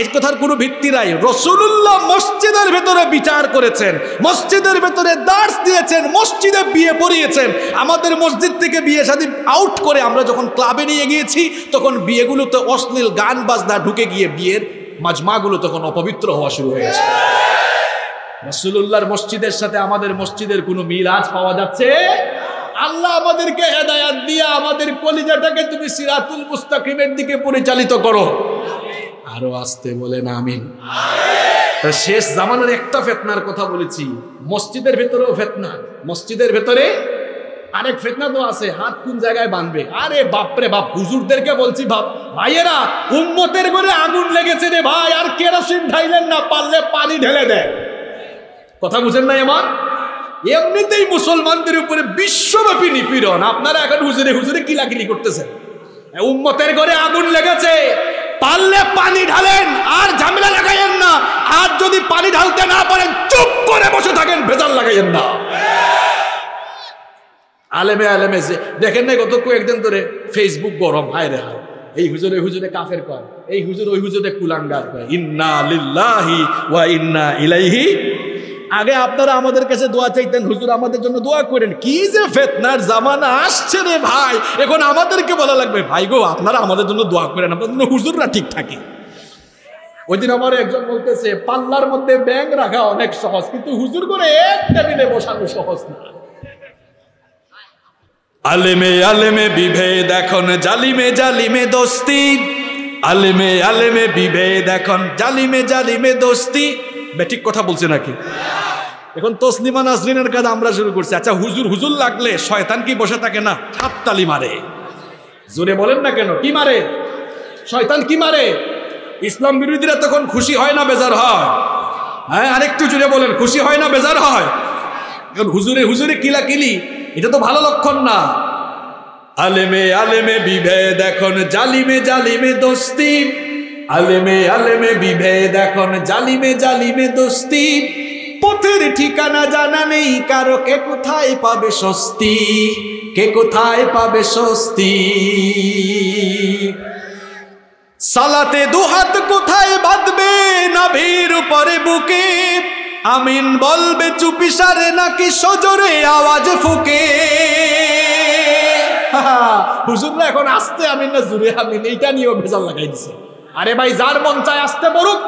এর কথার কোনো ভিত্তি নাই। রসুল্লাহ মসজিদের ভেতরে বিচার করেছেন। মসজিদের ভেতরে দার্স দিয়েছেন। মসজিদে বিয়ে পড়িয়েছেন। আমাদের মসজিদ থেকে বিয়ে শাদী আউট করে আমরা যখন ক্লাবে নিয়ে গিয়েছি, তখন বিয়েগুলোতে অশ্লীল গান বাজনা ঢুকে গিয়ে বিয়ের মাজমাগুলো তখন অপবিত্র হওয়া শুরু হয়েছে রসুল্লাহর মসজিদের সাথে আমাদের মসজিদের কোনো মিল আজ পাওয়া যাচ্ছে? আল্লাহ আমাদেরকে হেদায়াত দিয়ে আমাদের কলিজাটাকে তুমি সিরাতুল মুস্তাকিমের দিকে পরিচালিত করো। আরও আসতে বলেন আমিন। শেষ জামানার একটা ফেতনার কথা বলেছি। মসজিদের ভেতরেও ফেতনা। মসজিদের ভেতরে আরেক ফেতনা তো আছে, হাত কোন জায়গায় বাঁধবে? আরে বাপরে বাপ, হুজুরদেরকে বলছি বাপ ভাইয়েরা, উম্মতের করে আগুন লেগেছে রে ভাই, আর কেরোসিন ঢাইলেন না, পারলে পানি ঢেলে দেয়। কথা বুঝেন নাই আমার? এমনিতেই মুসলমানদের উপরে বিশ্বব্যাপী নিপীড়ন। আপনারা এখন হুজুরে হুজুরে কিলাকিলি করতেছেন। উম্মতের ঘরে আগুন লেগেছে। পারলে পানি ঢালেন, আর ঝামেলা লাগাইয়েন না। আর যদি পানি ঢালতে না পারেন, চুপ করে বসে থাকেন, ভেজাল লাগাইয়েন না। আলেমে আলেমে যে দেখেন না গত কয়েকদিন ধরে ফেসবুক গরম, হায় রে হায়। এই হুজুরে হুজুরে কাফের কয়? এই হুজুর ওই হুজুরে কুলাঙ্গার কয়? ইন্না লিল্লাহি ওয়া ইন্না ইলাইহি আগে আপনারা আমাদের কাছে দোয়া চাইতেন, হুজুর আমাদের জন্য দোয়া করেন। কি যে ফেতনার জামানা আসছে রে ভাই। এখন আমাদেরকে বলা লাগবে, ভাই গো, আপনারা আমাদের জন্য দোয়া করেন, আপনাদের জন্য হুজুররা ঠিক থাকে। ওই দিন আমার একজন বলতেছে, পাল্লার মধ্যে ব্যাংক রাখা অনেক সহজ, কিন্তু হুজুর করে এক টেবিলে বসানো সহজ না। আলেমে আলেমে বিভেদ এখন, জালিমে জালিমে দোস্তি। আলেমে আলেমে বিভেদ এখন, জালিমে জালিমে দোস্তি। বেঠিক কথা বলছে নাকি? এখন তসলিমা নাজরিনের কাজ আমরা শুরু করছি। আচ্ছা হুজুর হুজুর লাগলে শয়তান কি বসে থাকে না? হাততালি মারে। জোরে বলেন না কেন? কি মারে? শয়তান কি মারে? ইসলাম বিরোধীরা তখন খুশি হয় না, বেজার হয়? হ্যাঁ আরেকটু জুড়ে বলেন, খুশি হয় না, বেজার হয়? এখন হুজুরে হুজুরে কিলা কিলি, এটা তো ভালো লক্ষণ না। আলেমে আলেমে বিভেদ এখন, জালিমে জালিমে দোস্তি। আলেমে আলেমে বিভেদ এখন, জালিমে জালিমে দোস্তি। পথের ঠিকানা জানা নেই, কারও কে কোথায় পাবে স্বস্তি? কে কোথায় পাবে স্বস্তি? সালাতে দুহাত কোথায় বাঁধবে না নাভির উপরে বুকে? আমিন বলবে চুপিসারে নাকি সজরে আওয়াজ ফুকে? হুজুররা এখন আসতে আমিন না জুড়ে আমিন, এইটা নিয়েও ভেজাল লাগাই দিছে। আরে ভাই, যার মন চায় আসতে পড়ুক,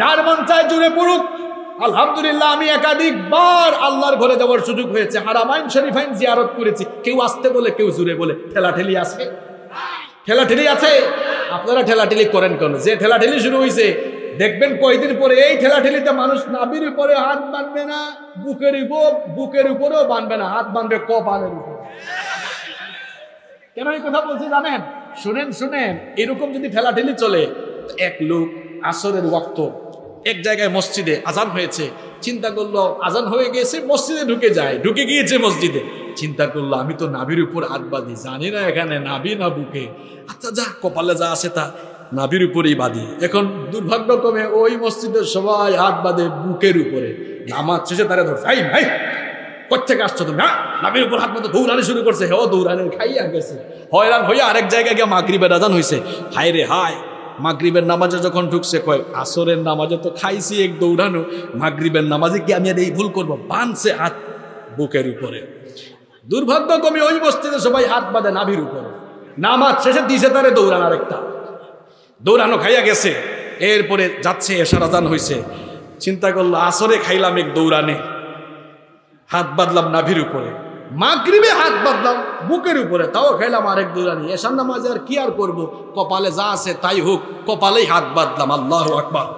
যার মন চায় জুড়ে পড়ুক, আলহামদুলিল্লাহ আমি একাধিকবার আল্লাহর ঘরে যাওয়ার সুযোগ হয়েছে। হারামাইন শরীফাইন জিয়ারত করেছি। কেউ আসতে বলে, কেউ জুড়ে বলে। ঠেলাঠেলি আছে? ঠেলাঠেলি আছে? আপনারা ঠেলাঠেলি করেন কেন? যে ঠেলাঠেলি শুরু হয়েছে দেখবেন কয়দিন পরে এই ঠেলাঠেলিতে মানুষ নাবির উপরে হাত বাঁধবে না, বুকের উপর, বুকের উপরেও বাঁধবে না, হাত বাঁধবে কপালের উপর। কেন এই কথা বলছি জানেন? শুনেন শুনেন, এরকম যদি ঠেলাঠেলি চলে এক লোক আসরের ওয়াক্ত এক জায়গায় মসজিদে আজান হয়েছে। চিন্তা করল, আজান হয়ে গিয়েছে মসজিদে ঢুকে যায়। ঢুকে গিয়েছে মসজিদে। চিন্তা করল, আমি তো নাবির উপর হাত বাঁধি, জানি না এখানে নাবি না বুকে। আচ্ছা যা, কপালে যা আছে তা নাবির উপরেই বাঁধি। এখন দুর্ভাগ্যক্রমে ওই মসজিদের সবাই হাত বাঁধে বুকের উপরে। নামাজ শেষে তারা ধর ভাই ভাই কোথেকে আসছো তুমি হ্যাঁ? নাবির উপর হাত মতো দৌড়ানি শুরু করছে। হেও দৌড়ানি খাইয়া গেছে। হয়রান হইয়া আরেক জায়গায় গিয়ে মাগরিবের আজান হয়েছে হায় রে হায় মাগরিবের নামাজে যখন ঢুকছে, কয়, আসরের নামাজে তো খাইছি এক দৌড়ানো। মাগরিবের নামাজে কি আমি আর এই ভুল করব? বানছে হাত বুকের উপরে। দুর্ভাগ্য দুর্ভাগ্যক্রমে ওই বস্তিতে সবাই হাত বাঁধে নাভির উপরে। নামাজ শেষে দিছে তারে দৌড়ান আরেকটা। দৌড়ানো খাইয়া গেছে। এরপরে যাচ্ছে, এশার আজান হয়েছে চিন্তা করল, আসরে খাইলাম এক দৌড়ানে। হাত বাঁধলাম নাভির উপরে। মাগরিবে হাত বাঁধলাম বুকের উপরে তাও খেলাম আরেক দৌড়ানি এশার নামাজে আর কি আর করব? কপালে যা আছে তাই হোক, কপালেই হাত বাঁধলাম আল্লাহ আকবার।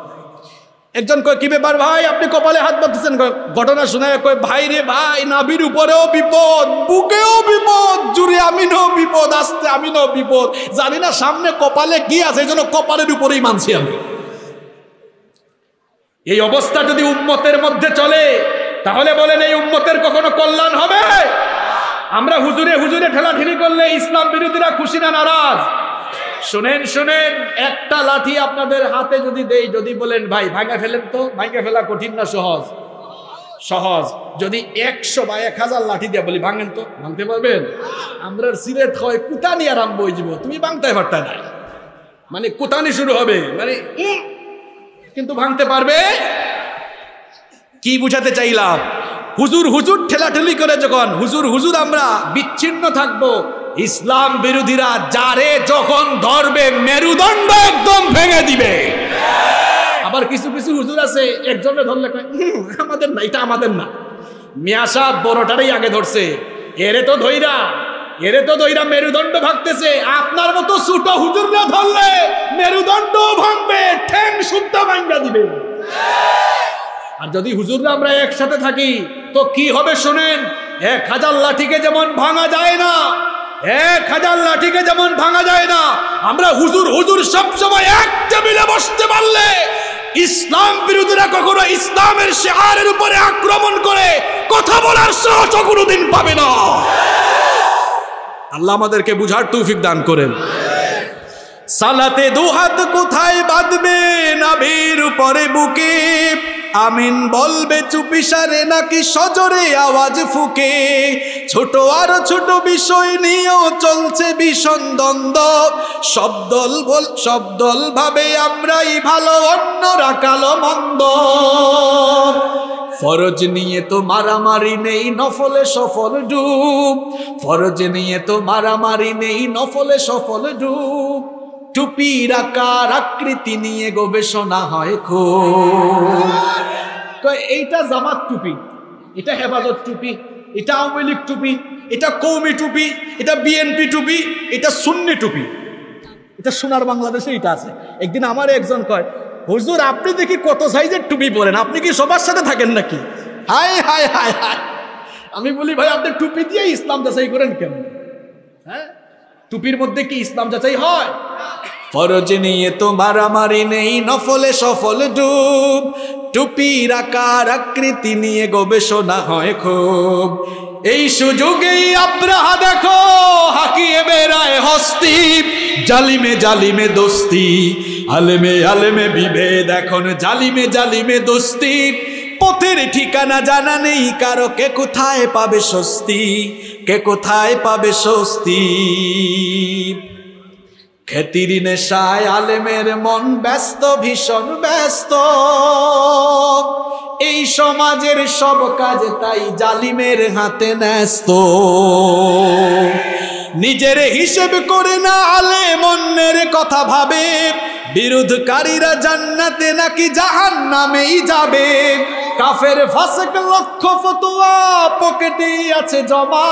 একজন কয়, কি ব্যাপার ভাই? আপনি কপালে হাত বাঁধতেছেন ঘটনা শুনে কয়, ভাই রে ভাই, নাভির উপরেও বিপদ, বুকেও বিপদ, জুড়ে আমিনও বিপদ, আসতে আমিনও বিপদ। জানি না সামনে কপালে কি আছে, এই জন্য কপালের উপরেই মানছি আমি। এই অবস্থা যদি উম্মতের মধ্যে চলে তাহলে বলেন এই উম্মতের কখনো কল্যাণ হবে? আমরা হুজুরে হুজুরে ঠেলাঠেলি করলে ইসলাম বিরোধীরা খুশি না নারাজ? শুনেন শুনেন, একটা লাঠি আপনাদের হাতে যদি দেই, যদি বলেন, ভাই, ভাঙা ফেলেন তো, ভাঙা ফেলা কঠিন না, সহজ? সহজ। যদি একশো বা এক হাজার লাঠি দিয়ে বলি, ভাঙেন তো, ভাঙতে পারবেন? আমরা সিলেট হয় কুতানি আরম্ভ হয়ে যাব। তুমি ভাঙতে পারতা নাই মানে কুতানি শুরু হবে। মানে কিন্তু ভাঙতে পারবে? কি বুঝাতে চাইলাম? হুজুর হুজুর ঠেলাঠেলি করে যখন, হুজুর হুজুর আমরা বিচ্ছিন্ন থাকব, ইসলাম বিরোধীরা যারে যখন ধরবে, মেরুদণ্ড একদম ভেঙে দিবে। আবার কিছু কিছু হুজুর আছে, একজনে ধরলে আমাদের না, এটা আমাদের না। মিয়া সাহ বড়টারই আগে ধরছে, এরে তো ধইরা এরে তো ধইরা মেরুদণ্ড ভাঙতেছে, আপনার মতো ছোট হুজুররা ধরলে মেরুদণ্ড ভাঙবে, ঠ্যাং শুদ্ধ ভাঙ্গা দিবে। আর যদি হুজুররা আমরা একসাথে থাকি, তো কি হবে শোনেন? এক হাজার লাঠিকে যেমন ভাঙা যায় না, এক হাজার লাঠিকে যেমন ভাঙা যায় না, আমরা হুজুর হুজুর সব সময় এক টেবিলে বসতে পারলে ইসলাম বিরোধীরা কখনো ইসলামের শেহারের উপরে আক্রমণ করে কথা বলার সাহস কোনোদিন পাবে না। আল্লাহ আমাদেরকে বুঝার তৌফিক দান করেন। সালাতে দুহাত কোথায় বাঁধবে নাভির উপরে বুকে? আমিন বলবে, চুপিসারে নাকি সজরে আওয়াজ ফুকে? ছোট আর ছোট বিষয় নিয়েও চলছে ভীষণ দ্বন্দ্ব। সব দল বল সব দল ভাবে আমরাই ভালো, অন্যরা কালো, মন্দ। ফরজ নিয়ে তো মারামারি নেই, নফলে সফল ডুব। ফরজ নিয়ে তো মারামারি নেই, নফলে সফল ডুব। টুপির আকার আকৃতি নিয়ে গবেষণা হয় খুব। তো এইটা জামাত টুপি, এটা হেফাজত টুপি, এটা আওয়ামী লীগ টুপি, এটা কৌমি টুপি, এটা বিএনপি টুপি, এটা সুন্নি টুপি। এটা সোনার বাংলাদেশে এটা আছে। একদিন আমার একজন কয়, হুজুর, আপনি দেখি কত সাইজের টুপি পরেন? আপনি কি সবার সাথে থাকেন নাকি? হাই হাই হাই হাই আমি বলি, ভাই, আপনি টুপি দিয়ে ইসলাম যাচাই করেন কেমন? হ্যাঁ? টুপির মধ্যে কি ইসলাম যাচাই হয়? ফরজ নিয়ে তো মারামারি নেই নফলে, সফল ডুব। টুপির আকার আকৃতি নিয়ে গবেষণা হয় খুব। এই সুযোগেই আব্রাহা দেখো, হাকিয়ে বেড়ায় হস্তি জালিমে জালিমে দোস্তি, আলেমে আলেমে বিভেদ, এখন জালিমে জালিমে দোস্তি। পথের ঠিকানা জানা নেই, কারও কে কোথায় পাবে স্বস্তি? কে কোথায় পাবে স্বস্তি? খ্যাতির নেশায় আলেমের মন ব্যস্ত, ভীষণ ব্যস্ত। এই সমাজের সব কাজ তাই জালিমের হাতে ন্যস্ত। নিজের হিসেব করে না আলে মনের কথা ভাবে। বিরোধকারীরা জান্নাতে নাকি জাহান নামেই যাবে। কাফের ফাসেক লক্ষ ফতুয়া পকেটেই আছে জমা।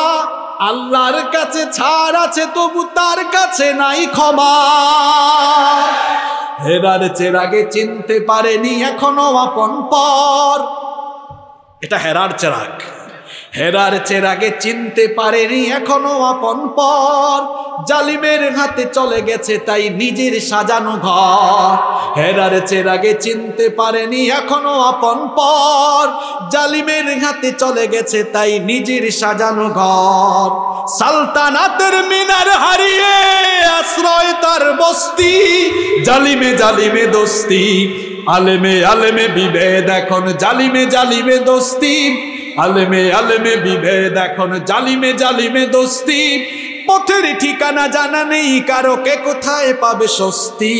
আল্লাহর কাছে ছাড় আছে, তবু তার কাছে নাই ক্ষমা। হেরার চেরাগে চিনতে পারেনি এখনও আপন পর। এটা হেরার চেরাগ। হেরার চেরাগে চিনতে পারেনি এখনও আপন পর। জালিমের হাতে চলে গেছে তাই নিজের সাজানো ঘর। হেরার চেরাগে চিনতে পারেনি এখনও আপন পর। জালিমের হাতে চলে গেছে তাই নিজের সাজানো ঘর। সালতানাতের মিনার হারিয়ে আশ্রয় তার বস্তি। জালিমে জালিমে দোস্তি, আলেমে আলেমে বিভেদ, এখন জালিমে জালিমে দোস্তি। আলেমে আলেমে বিভেদ এখন, জালিমে জালিমে দোস্তি। পথের ঠিকানা জানা নেই, কারও কে কোথায় পাবে স্বস্তি?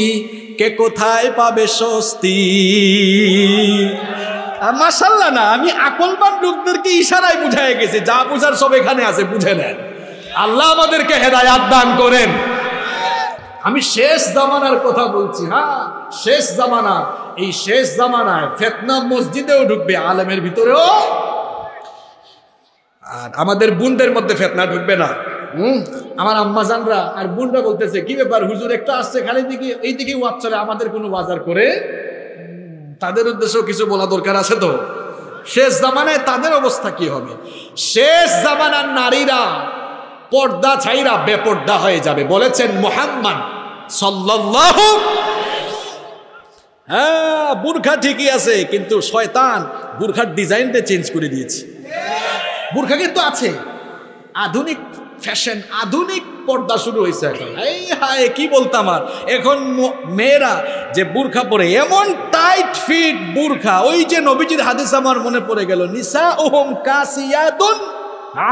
কে কোথায় পাবে স্বস্তি? মাসাল্লাহ না, আমি আকলবান লোকদেরকে ইশারায় বুঝাই গেছি, যা বুঝার সব এখানে আছে, বুঝে নেন। আল্লাহ আমাদেরকে হেদায়াত দান করেন। আমি শেষ জামানার কথা বলছি হ্যাঁ শেষ জামানা এই শেষ জামানায় ফেতনা মসজিদেও ঢুকবে, আলেমের ভিতরেও। আর আমাদের বোনদের মধ্যে ফেতনা ঢুকবে না। হুম? আমার আম্মা জানরা আর বোনরা বলতেছে কি ব্যাপার হুজুর একটা আসছে খালি দিকে এই দিকে ওয়াজ চলে আমাদের কোনো বাজার করে? তাদের উদ্দেশ্যেও কিছু বলা দরকার আছে তো? শেষ জামানায় তাদের অবস্থা কি হবে? শেষ জামানার নারীরা পর্দা ছাইরা বেপর্দা হয়ে যাবে। বলেছেন মোহাম্মদ সাল্লাল্লাহু হ্যাঁ বুরখা ঠিকই আছে কিন্তু শয়তান বুরখার ডিজাইনটা চেঞ্জ করে দিয়েছে। বুরখা কিন্তু আছে। আধুনিক ফ্যাশন আধুনিক পর্দা শুরু হয়েছে এখন। এই হায়, কি বলতাম আর? এখন মেয়েরা যে বুরখা পরে, এমন টাইট ফিট বুরখা, ওই যে নবীজির হাদিস আমার মনে পড়ে গেল নিসা ওহম কাসিয়াতুন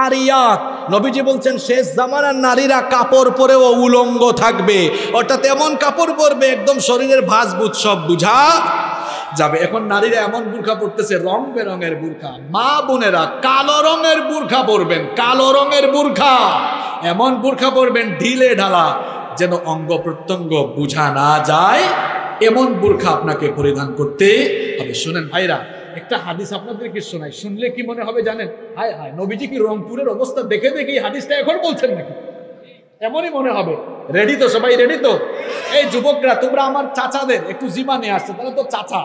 আরিয়াত। নবীজি বলছেন, শেষ জামানার নারীরা কাপড় পরেও উলঙ্গ থাকবে। অর্থাৎ এমন কাপড় পরবে, একদম শরীরের ভাঁজ বুঝ সব বুঝা যাবে। এখন নারীরা এমন বুরখা পরতেছে, রং বেরঙের বুর্খা। মা বোনেরা কালো রঙের বুর্খা পরবেন, কালো রঙের বুর্খা। এমন বুরখা পরবেন, ঢিলে ঢালা, যেন অঙ্গ প্রত্যঙ্গ বুঝা না যায়। এমন বুরখা আপনাকে পরিধান করতে হবে। শুনেন ভাইরা, একটা হাদিস আপনাদেরকে শোনাই। শুনলে কি মনে হবে জানেন? হায় হায়, নবীজি কি রংপুরের অবস্থা দেখে দেখে হাদিসটা এখন বলছেন নাকি? এমনই মনে হবে। রেডি তো সবাই রেডি তো? এই যুবকরা, তোমরা আমার চাচাদের, একটু জিমা নিয়ে আসছে তারা তো চাচা।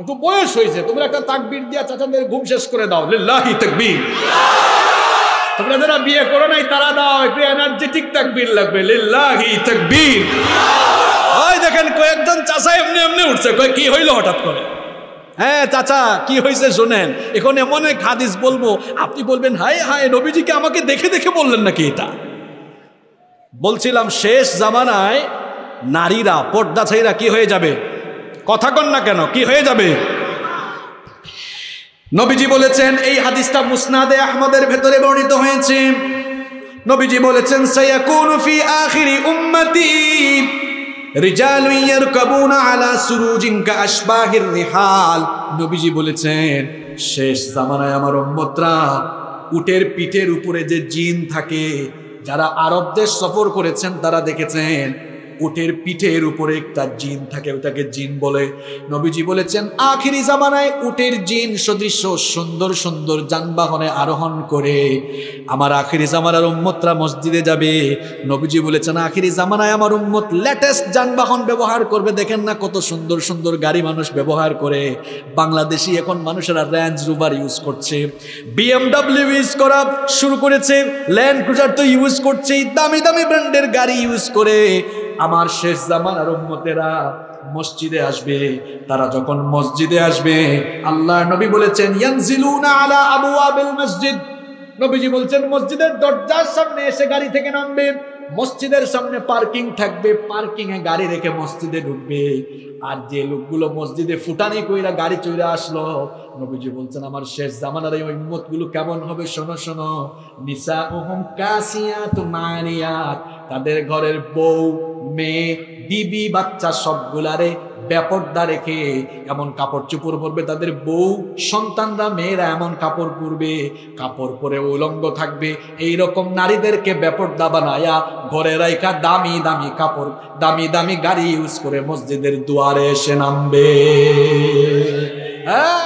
একটু বয়স হয়েছে, তোমরা একটা তাকবীর দিয়া চাচাদের ঘুম শেষ করে দাও। লিল্লাহি তাকবীর। তোমরা যারা বিয়ে করো নাই, তারা দাও, একটু এনার্জেটিক তাকবীর লাগবে। লিল্লাহি তাকবীর। ওই দেখেন, কয়েকজন চাচা এমনি এমনি উঠছে। কয়, কি হইল হঠাৎ করে? হ্যাঁ চাচা, কি হয়েছে শোনেন। এখন এমন এক হাদিস বলব। আপনি বলবেন, হায় হায়, নবীজিকে আমাকে দেখে দেখে বললেন নাকি এটা? বলছিলাম, শেষ জামানায় নারীরা পর্দা ছাইরা কি হয়ে যাবে? কথা কন না কেন? কি হয়ে যাবে? নবীজি বলেছেন, এই হাদিসটা মুসনাদে আহমদের ভেতরে বর্ণিত হয়েছে। নবীজি বলেছেন, সায়াকুনু ফি আখিরি উম্মতি রিজালু ইয়ারকাবুনা আলা সুরুজিন কাআশবাহির রিহাল। নবীজি বলেছেন, শেষ জামানায় আমার উম্মতরা উটের পিঠের উপরে যে জিন থাকে, যারা আরব দেশ সফর করেছেন, তারা দেখেছেন উটের পিঠের উপরে একটা জিন থাকে, ওটাকে জিন বলে। নবীজি বলেছেন, আখিরি জামানায় উটের জিন সদৃশ্য সুন্দর সুন্দর যানবাহনে আরোহণ করে। আমার আখিরি জামানার উম্মতরা মসজিদে যাবে। নবীজি বলেছেন, আখিরি জামানায় আমার উম্মত লেটেস্ট যানবাহন ব্যবহার করবে। দেখেন না কত সুন্দর সুন্দর গাড়ি মানুষ ব্যবহার করে। বাংলাদেশি এখন মানুষেরা র্যাঞ্জ রুভার ইউজ করছে। বিএমডাব্লিউ ইউজ করা শুরু করেছে। ল্যান্ড ক্রুজার তো ইউজ করছে দামি দামি ব্র্যান্ডের গাড়ি ইউজ করে। আমার শেষ জামানার উম্মতেরা মসজিদে আসবে। তারা যখন মসজিদে আসবে আল্লাহ নবী বলেছেন, ইয়ানজিলুনা আলা আবওয়াবিল মসজিদ। নবীজি বলছেন, মসজিদের দরজার সামনে এসে গাড়ি থেকে নামবে, মসজিদের সামনে পার্কিং থাকবে, পার্কিং এ গাড়ি রেখে মসজিদে ঢুকবে। আর যে লোকগুলো মসজিদে ফুটানি কইরা গাড়ি চইরা আসলো, নবীজি বলছেন, আমার শেষ জামানার এই উম্মতগুলো কেমন হবে শোনো শোনো। নিসা ওহম কাসিয়াত মারিয়াত তাদের ঘরের বউ মেয়ে বিবি বাচ্চা সবগুলারে ব্যাপর্দা রেখে এমন কাপড় চুপড় পরবে তাদের বউ। সন্তানরা, মেয়েরা এমন কাপড় পরবে, কাপড় পরে উলঙ্গ থাকবে। এই রকম নারীদেরকে ব্যাপর্দা বানায়া ঘরে রাইখা দামি দামি কাপড়, দামি দামি গাড়ি ইউজ করে মসজিদের দুয়ারে এসে নামবে। হ্যাঁ?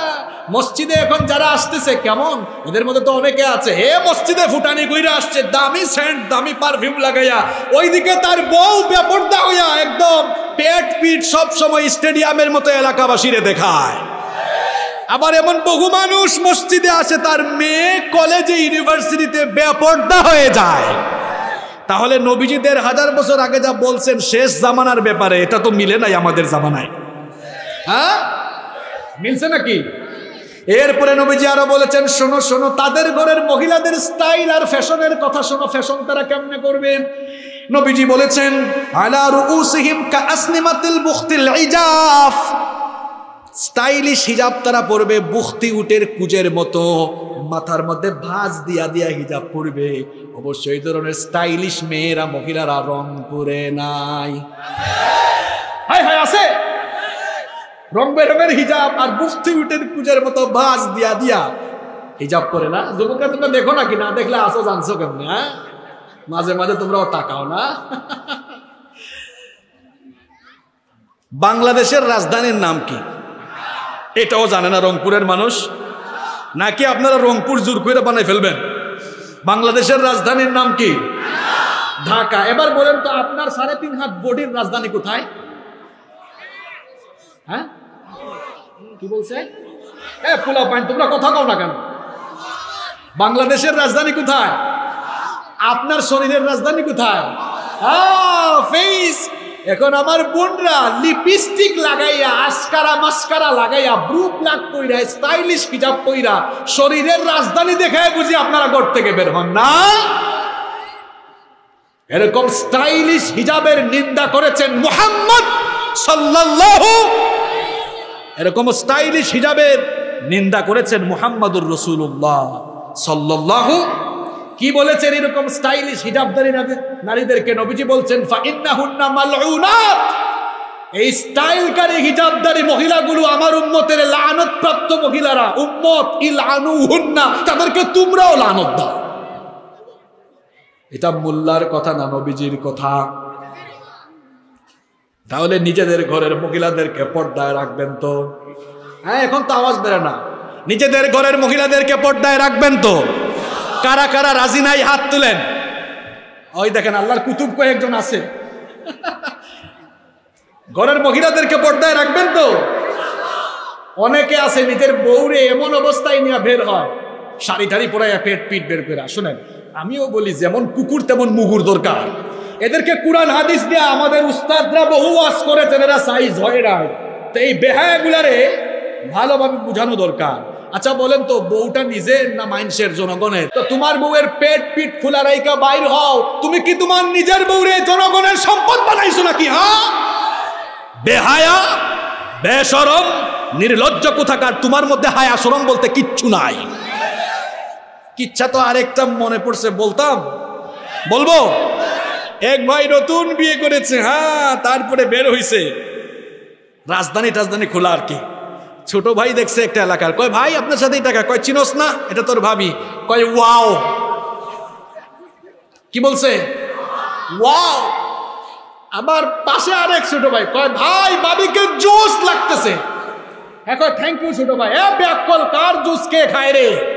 মসজিদে এখন যারা আসতেছে, কেমন? ওদের মধ্যে তো অনেকে আছে। হে মসজিদে ফুটানি কইরা আসছে, দামি সেন্ট, দামি পারফিউম লাগাইয়া। ওইদিকে তার বউ বেপর্দা হইয়া একদম পেট পিট সব সময় স্টেডিয়ামের মতো এলাকাবাসীরে দেখায়। আবার এমন বহু মানুষ মসজিদে আসে, তার মেয়ে কলেজে ইউনিভার্সিটিতে বেপর্দা হয়ে যায়। তাহলে নবীজিদের হাজার বছর আগে যা বলছেন, শেষ জামানার ব্যাপারে, এটা তো মিলে নাই আমাদের জামানায়। হ্যাঁ? মিলছে নাকি? এরপরে নবীজি আরও বলেছেন, শোনো শোনো, তাদের ঘরের মহিলাদের স্টাইল আর ফ্যাশনের কথা শোনো। ফ্যাশন তারা কেমনে করবে? নবীজি বলেছেন, আলা রুউসিহিম কাসনিমাতিল বুখতিল ইজাফ। স্টাইলিশ হিজাব তারা পরবে, বুখতি উটের কুজের মতো। মাথার মধ্যে ভাঁজ দিয়া দিয়া হিজাব পরবে। অবশ্যই এই ধরনের স্টাইলিশ মেয়েরা মহিলারা রংপুরে নাই। হায় হায়, আছে? রং বেরঙের হিজাব আর বুঝতে উঠে পূজার মতো বাস দিয়া দিয়া। হিজাব করে না? যুবকরা তোমরা দেখো নাকি? না দেখলে আসো, জানছো কেমনে হ্যাঁ? মাঝে মাঝে তোমরাও তাকাও না? বাংলাদেশের রাজধানীর নাম কি? এটাও জানে না রংপুরের মানুষ। নাকি আপনারা রংপুর জোর করে বানাই ফেলবেন? বাংলাদেশের রাজধানীর নাম কি? ঢাকা। এবার বলেন তো, আপনার সাড়ে তিন হাত বডির রাজধানী কোথায়? হ্যাঁ? কি বলছে? এ পোলা পাইন তোমরা কথা কও না কেন? বাংলাদেশের রাজধানী কোথায়? আপনার শরীরের রাজধানী কোথায়? ফেস এখন আমার বোনরা লিপস্টিক লাগাইয়া আসকারা মাস্কারা লাগাইয়া ব্রু প্লাক কইরা স্টাইলিশ হিজাব কইরা শরীরের রাজধানী দেখায় বুঝি আপনারা ঘর থেকে বের হন না? এরকম স্টাইলিশ হিজাবের নিন্দা করেছেন মুহাম্মদ সাল্লাল্লাহু এরকম স্টাইলিশ হিজাবের নিন্দা করেছেন মুহাম্মাদুর রসুল্লাহ সাল্লাল্লাহু, কি বলেছেন এরকম স্টাইলিশ হিজাবদারি নারী- নারীদেরকে নবীজি বলছেন এই স্টাইলকারী হিজাবদারি মহিলাগুলো আমার উম্মতের লানত প্রাপ্ত মহিলারা, উম্মত ইলানু হুন্না তাদেরকে তোমরাও লানত দাও। এটা মোল্লার কথা না নবীজির কথা। তাহলে নিজেদের ঘরের মহিলাদেরকে পর্দায় রাখবেন তো? হ্যাঁ এখন তো আওয়াজ বেরো না। নিজেদের ঘরের মহিলাদেরকে পর্দায় রাখবেন তো? কারা কারা রাজি নাই হাত তুলেন? ওই দেখেন, আল্লাহর কুতুব কয়েকজন আছে। ঘরের মহিলাদেরকে পর্দায় রাখবেন তো? অনেকে আছে, নিজের বউরে এমন অবস্থায় নিয়ে বের হয়। শাড়ি টাড়ি পরাইয়া পেট পিট বের করে শুনেন, আমিও বলি, যেমন কুকুর, তেমন মুগুর দরকার। এদেরকে কোরআন হাদিস দিয়ে আমাদের উস্তাদরা বহু ওয়াজ করেছেন, এরা সাইজ হয় নাই। তো এই বেহায়াগুলারে ভালোভাবে বোঝানো দরকার। আচ্ছা বলেন তো, বউটা নিজের না মাইন্সের জনগণের? তো তোমার বউয়ের পেট পিট খোলা রাইকা বাইর হও। তুমি কি তোমার নিজের বউরে জনগণের সম্পদ বানাইছো নাকি হ্যাঁ? বেহায়া, বেসরম, নির্লজ্জ কোথাকার, তোমার মধ্যে হায়া সরম বলতে কিচ্ছু নাই। কিচ্ছা তো আরেকটা মনে পড়ছে, বলতাম? বলব? এক ভাই নতুন বিয়ে করেছে হ্যাঁ তারপরে বের হইছে। রাজধানী টাজধানী খোলা আর কি। ছোট ভাই দেখছে একটা এলাকার। কয়, ভাই, আপনার সাথেই টাকা, কয়, চিনোস না? এটা তোর ভাবি। কয়, ওয়াও। কি বলছে? ওয়াও। আবার পাশে আরেক ছোট ভাই কয়, ভাই, ভাবিকে জুস লাগতেছে। হ্যাঁ কয়, থ্যাংক ইউ ছোট ভাই। এ, ব্যাকল, কার জুস কে খায় রে?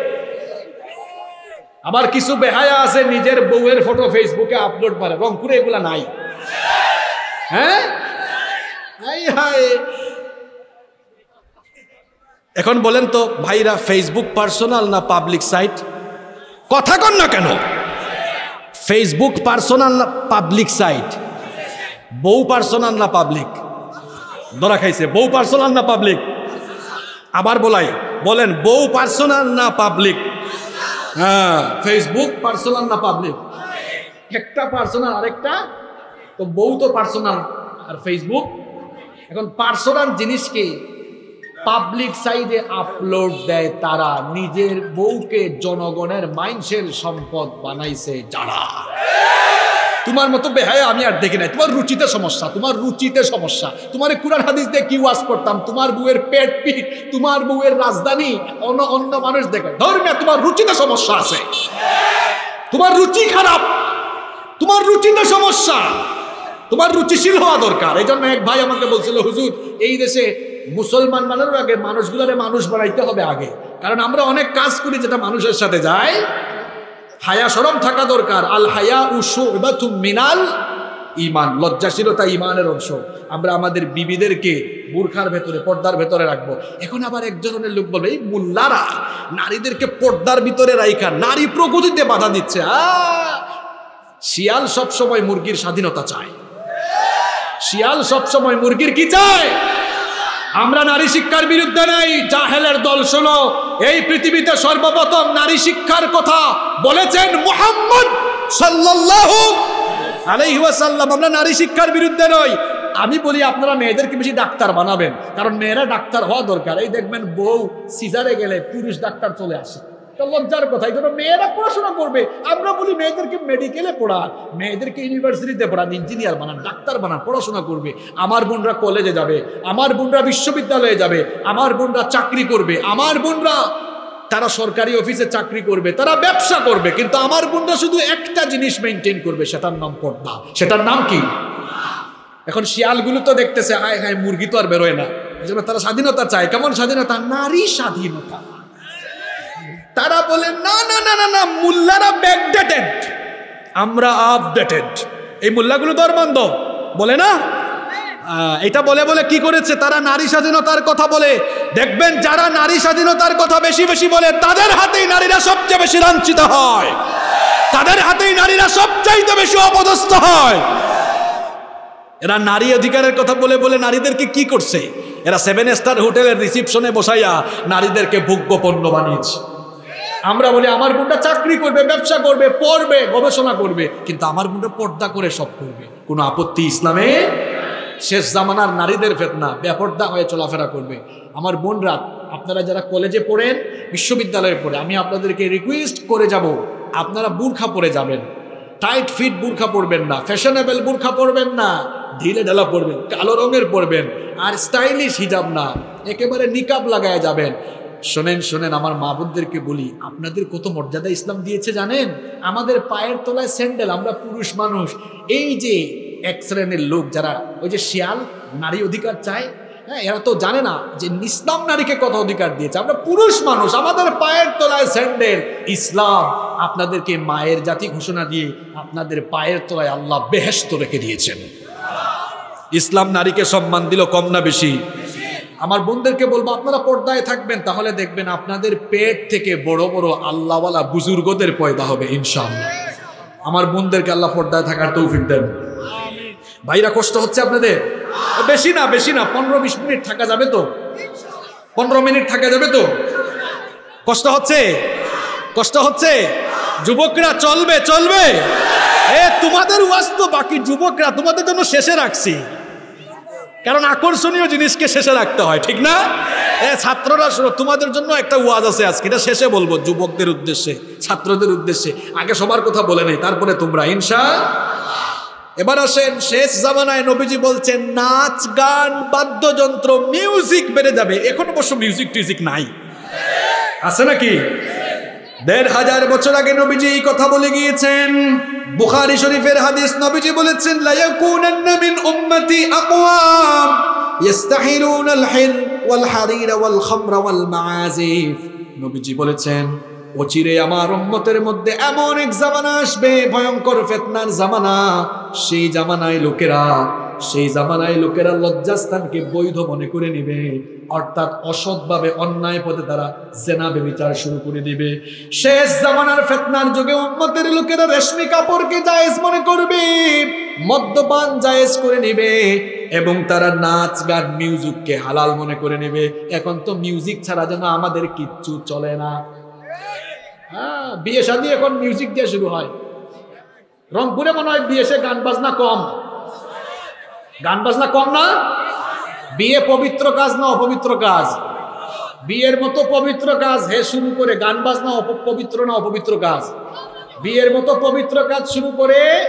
আবার কিছু বেহায়া আছে, নিজের বউয়ের ফটো ফেসবুকে আপলোড করে রংপুরে এগুলা নাই। হ্যাঁ? এখন বলেন তো, ভাইরা ফেসবুক পার্সোনাল না পাবলিক সাইট কথা কন না কেন? ফেসবুক পার্সোনাল না পাবলিক সাইট বউ পার্সোনাল না পাবলিক ধরা খাইছে, বউ পার্সোনাল না পাবলিক আবার বলাই, বলেন, বউ পার্সোনাল না পাবলিক হ্যাঁ ফেসবুক পার্সোনাল না পাবলিক একটা পার্সোনাল আরেকটা? তো বউ তো পার্সোনাল আর ফেসবুক এখন পার্সোনাল জিনিসকে পাবলিক সাইডে আপলোড দেয় তারা। নিজের বউকে জনগণের মাইন্সের সম্পদ বানাইছে যারা। তোমার মতো বেহায় আমি আর দেখি নাই। তোমার রুচিতে সমস্যা, তোমার রুচিতে সমস্যা। তোমার এই কুরআন হাদিস দিয়ে কি ওয়াজ করতাম? তোমার বউয়ের পেট পিট তোমার বউয়ের রাজধানী, অন্য অন্য মানুষ দেখে। ধর্মে তোমার রুচিতে সমস্যা আছে। তোমার রুচি খারাপ। তোমার রুচিতে সমস্যা। তোমার রুচিশীল হওয়া দরকার। এই জন্য এক ভাই আমাকে বলছিল, হুজুর, এই দেশে মুসলমান বানানোর আগে মানুষগুলোরে মানুষ বানাইতে হবে আগে। কারণ আমরা অনেক কাজ করি যেটা মানুষের সাথে যায় হায়া সরম থাকা দরকার। আল হায়া উসু মিনাল ইমান লজ্জাশীলতা ইমানের অংশ। আমরা আমাদের বিবিদেরকে বুরখার ভেতরে, পর্দার ভেতরে রাখব। এখন আবার একজনের লোক বলবে, এই মুল্লারা, নারীদেরকে পর্দার ভিতরে রাইখা, নারী প্রকৃতিতে বাধা দিচ্ছে। শিয়াল সবসময় মুরগির স্বাধীনতা চায়। শিয়াল সবসময় মুরগির কি চায়? আমরা নারী শিক্ষার বিরুদ্ধে নাই। জাহেলের দল, শোনো, এই পৃথিবীতে সর্বপ্রথম নারী শিক্ষার কথা বলেছেন মোহাম্মদ সাল্লাল্লাহু আলাইহি ওয়াসাল্লাম। আমরা নারী শিক্ষার বিরুদ্ধে নই। আমি বলি, আপনারা মেয়েদেরকে বেশি ডাক্তার বানাবেন, কারণ মেয়েরা ডাক্তার হওয়া দরকার। এই দেখবেন বউ সিজারে গেলে পুরুষ ডাক্তার চলে আসে। লজ্জার কথা, এই মেয়েরা পড়াশোনা করবে। আমরা বলি মেয়েদেরকে মেডিকেলে পড়ান, মেয়েদেরকে ইউনিভার্সিটিতে পড়ান ইঞ্জিনিয়ার বানান, ডাক্তার বানান, পড়াশোনা করবে। আমার বোনরা কলেজে যাবে, আমার বোনরা বিশ্ববিদ্যালয়ে যাবে, আমার বোনরা চাকরি করবে, আমার বোনরা, তারা সরকারি অফিসে চাকরি করবে, তারা ব্যবসা করবে, কিন্তু আমার বোনরা শুধু একটা জিনিস মেনটেন করবে, সেটার নাম পর্দা। সেটার নাম কি? এখন শিয়ালগুলো তো দেখতেছে, হায় হায়, মুরগি তো আর বেরোয় না। এই জন্য তারা স্বাধীনতা চায়। কেমন স্বাধীনতা? নারী স্বাধীনতা। তারা বলে, না না না না না, মুল্লারা ব্যাকডেটেড আমরা আপডেটেড এই মুল্লাগুলো ধর্মান্ধ। বলে না? এটা বলে বলে কি করেছে? তারা নারী স্বাধীনতার কথা বলে। দেখবেন যারা নারী স্বাধীনতার কথা বেশি বেশি বলে, তাদের হাতেই নারীরা সবচেয়ে বেশি লাঞ্ছিত হয়। তাদের হাতেই নারীরা সবচাইতে বেশি অপদস্থ হয়। এরা নারী অধিকারের কথা বলে বলে নারীদেরকে কি করছে? এরা সেভেন স্টার হোটেলের রিসিপশনে বসাইয়া নারীদেরকে ভোগ্য পণ্য বানিয়েছে। আমরা বলি, আমার বোনটা চাকরি করবে, ব্যবসা করবে, পড়বে, গবেষণা করবে। কিন্তু আমার বোনটা পর্দা করে সব করবে। কোনো আপত্তি ইসলামে? শেষ জামানার নারীদের ফেতনা, বেপর্দা হয়ে চলাফেরা করবে। আমার বোনরা, আপনারা যারা কলেজে পড়েন, বিশ্ববিদ্যালয়ে পড়ে, আমি আপনাদেরকে রিকোয়েস্ট করে যাব, আপনারা বুর্খা পরে যাবেন। টাইট ফিট বুর্খা পরবেন না ফ্যাশনেবল বুর্খা পরবেন না, ঢিলে ঢালা পরবেন, কালো রঙের পরবেন, আর স্টাইলিশ হিজাব না, একেবারে নিকাব লাগায় যাবেন। শোনেন শোনেন, আমার মা বোনদেরকে বলি, আপনাদের কত মর্যাদা ইসলাম দিয়েছে জানেন? আমাদের পায়ের তলায় স্যান্ডেল, আমরা পুরুষ মানুষ। এই যে এক শ্রেণির লোক যারা, ওই যে শিয়াল, নারী অধিকার চায় হ্যাঁ এরা তো জানে না যে ইসলাম নারীকে কত অধিকার দিয়েছে। আমরা পুরুষ মানুষ, আমাদের পায়ের তলায় স্যান্ডেল। ইসলাম আপনাদেরকে মায়ের জাতি ঘোষণা দিয়ে আপনাদের পায়ের তলায় আল্লাহ বেহেস্ত রেখে দিয়েছেন। ইসলাম নারীকে সম্মান দিল কম না বেশি। আমার বোনদেরকে বলব আপনারা পর্দায় থাকবেন তাহলে দেখবেন আপনাদের পেট থেকে বড় বড় আল্লাহওয়ালা বুজুর্গদের পয়দা হবে ইনশাআল্লাহ। আমার বোনদেরকে আল্লাহ পর্দায় থাকার তৌফিক দেন। ভাইরা কষ্ট হচ্ছে আপনাদের? বেশি না বেশি না পনেরো বিশ মিনিট থাকা যাবে তো? পনেরো মিনিট থাকা যাবে তো? কষ্ট হচ্ছে? কষ্ট হচ্ছে? যুবকরা চলবে চলবে? এ তোমাদের ওয়াজ তো বাকি যুবকরা তোমাদের জন্য শেষে রাখছি। কারণ আকর্ষণীয় জিনিসকে শেষে রাখতে হয়, ঠিক না? এ, ছাত্ররা শোনো, তোমাদের জন্য একটা ওয়াজ আছে আজকে, এটা শেষে বলব যুবকদের উদ্দেশ্যে, ছাত্রদের উদ্দেশ্যে। আগে সবার কথা বলে নেই, তারপরে তোমরা ইনশা এবার আসেন, শেষ জামানায় নবীজি বলছেন, নাচ, গান, বাদ্যযন্ত্র মিউজিক বেড়ে যাবে। এখন অবশ্য মিউজিক টিউজিক নাই। আছে নাকি? দেড় হাজার বছর আগে নবীজি এই কথা বলে গিয়েছেন। বুখারি শরীফের হাদিস নবীজি বলেছেন, লায়াকুনান্না মিন উম্মতি আকওয়াম ইস্তাহিলুনা আল ওয়াল হারির ওয়াল খামরা ওয়াল মাআজিফ নবীজি বলেছেন অচিরে আমার উম্মতের মধ্যে এমন এক জামানা আসবে, ভয়ঙ্কর ফেতনার জামানা। সেই জামানায় লোকেরা সেই জামানায় লোকেরা লজ্জাস্থানকে বৈধ মনে করে নিবে। অর্থাৎ অসৎভাবে অন্যায় পথে তারা জেনা বেবিচার শুরু করে দিবে। শেষ জামানার ফেতনার যুগে উম্মতের লোকেরা রেশমি কাপড়কে জায়েজ মনে করবে, মদ্যপান জায়েজ করে নিবে এবং তারা নাচ গান, মিউজিককে হালাল মনে করে নেবে। এখন তো মিউজিক ছাড়া যেন আমাদের কিচ্ছু চলে না। হ্যাঁ বিয়ে শাদী এখন মিউজিক দিয়ে শুরু হয়। রংপুরে মনে হয় বিয়ে সে গান বাজনা কম। গান বাজনা কম না? বিয়ে পবিত্র কাজ না অপবিত্র কাজ? বিয়ের মতো পবিত্র কাজ, হে শুরু করে গান বাজনা অপ- পবিত্র না অপবিত্র কাজ? বিয়ের মতো পবিত্র কাজ শুরু করে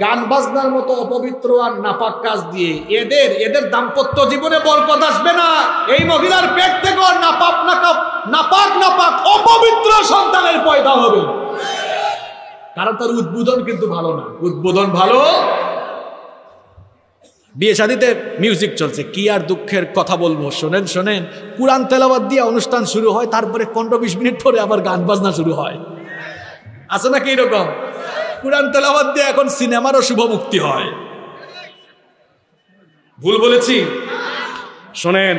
গান বাজনার মতো অপবিত্র আর নাপাক কাজ দিয়ে এদের এদের দাম্পত্য জীবনে বরকত আসবে না। এই মহিলার পেট থেকে নাপাক, নাকাপ, নাপাক নাপাক অপবিত্র সন্তানের পয়দা হবে। কারণ তার উদ্বোধন কিন্তু ভালো না। উদ্বোধন ভালো? বিয়ে শাদিতে মিউজিক চলছে, কি আর দুঃখের কথা বলব? শোনেন শোনেন, কোরআন তেলাবাদ দিয়ে অনুষ্ঠান শুরু হয়, তারপরে পনেরো বিশ মিনিট পরে আবার গান বাজনা শুরু হয়। আছে নাকি এরকম? কোরআন তেলাবাদ দিয়ে এখন সিনেমারও শুভ মুক্তি হয়। ভুল বলেছি? শোনেন,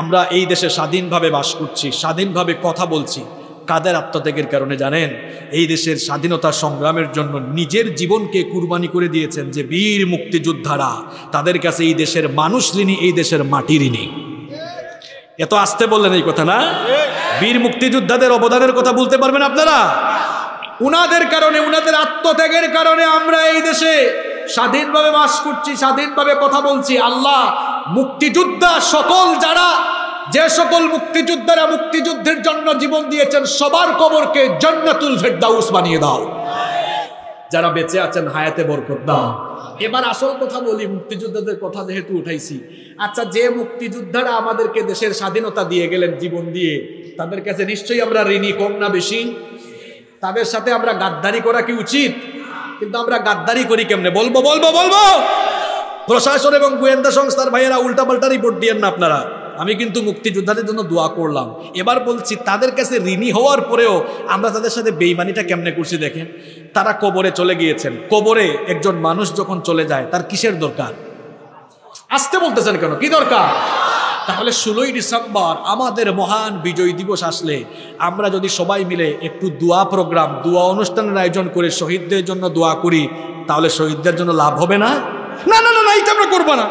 আমরা এই দেশে স্বাধীনভাবে বাস করছি, স্বাধীনভাবে কথা বলছি। কাদের আত্মত্যাগের কারণে জানেন? এই দেশের স্বাধীনতা সংগ্রামের জন্য নিজের জীবনকে কুরবানি করে দিয়েছেন যে বীর মুক্তিযোদ্ধারা, তাদের কাছে এই দেশের মানুষ ঋণী, এই দেশের মাটি ঋণী। এত আসতে বললেন এই কথা না? বীর মুক্তিযোদ্ধাদের অবদানের কথা বলতে পারবেন আপনারা? উনাদের কারণে, উনাদের আত্মত্যাগের কারণে আমরা এই দেশে স্বাধীনভাবে বাস করছি, স্বাধীনভাবে কথা বলছি। আল্লাহ মুক্তিযোদ্ধা সকল যারা যে সকল মুক্তিযোদ্ধারা মুক্তিযুদ্ধের জন্য জীবন দিয়েছেন, সবার কবরকে জান্নাতুল ফেরদাউস বানিয়ে দাও। যারা বেঁচে আছেন, হায়াতে বরকত দাও। এবার আসল কথা বলি মুক্তিযোদ্ধাদের কথা যেহেতু উঠাইছি। আচ্ছা যে মুক্তিযোদ্ধারা আমাদেরকে দেশের স্বাধীনতা দিয়ে গেলেন জীবন দিয়ে, তাদের কাছে নিশ্চয়ই আমরা ঋণী কম না বেশি? তাদের সাথে আমরা গাদ্দারি করা কি উচিত? কিন্তু আমরা গাদ্দারি করি কেমনে? বলব বলব বলব! প্রশাসন এবং গোয়েন্দা সংস্থার ভাইয়েরা উল্টা উল্টাপাল্টা রিপোর্ট দিয়েন না আপনারা। আমি কিন্তু মুক্তিযোদ্ধাদের জন্য দোয়া করলাম। এবার বলছি, তাদের কাছে ঋণী হওয়ার পরেও আমরা তাদের সাথে বেইমানিটা কেমনে করছি দেখেন। তারা কবরে চলে গিয়েছেন। কবরে একজন মানুষ যখন চলে যায়, তার কিসের দরকার? আসতে বলতেছেন কেন? কি দরকার? তাহলে ষোলোই ডিসেম্বর আমাদের মহান বিজয় দিবস আসলে আমরা যদি সবাই মিলে একটু দোয়া প্রোগ্রাম, দোয়া অনুষ্ঠানের আয়োজন করে শহীদদের জন্য দোয়া করি, তাহলে শহীদদের জন্য লাভ হবে না? না না না এইটা আমরা করব না।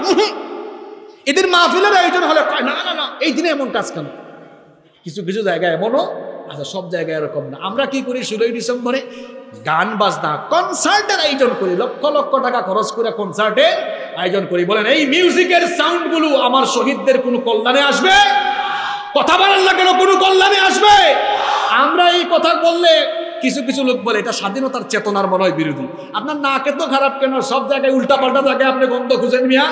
এদের মাহফিলের আয়োজন হলে না না না, এই দিনে এমন কাজ কেন? কিছু কিছু জায়গায় এমনও আচ্ছা সব জায়গায় এরকম না। আমরা কি করি ষোলোই ডিসেম্বরে? গান, বাজনা কনসার্টের আয়োজন করি। লক্ষ লক্ষ টাকা খরচ করে কনসার্টের আয়োজন করি। বলেন, এই মিউজিকের সাউন্ডগুলো আমার শহীদদের কোনো কল্যাণে আসবে? কথা বলেন না, কেন কোনো কল্যাণে আসবে? আমরা এই কথা বললে কিছু কিছু লোক বলে, এটা স্বাধীনতার চেতনার মনে হয় বিরোধী। আপনার নাকে তো খারাপ কেন? সব জায়গায় উল্টা পাল্টা জায়গায় আপনি গন্ধ খুঁজেন মিয়া।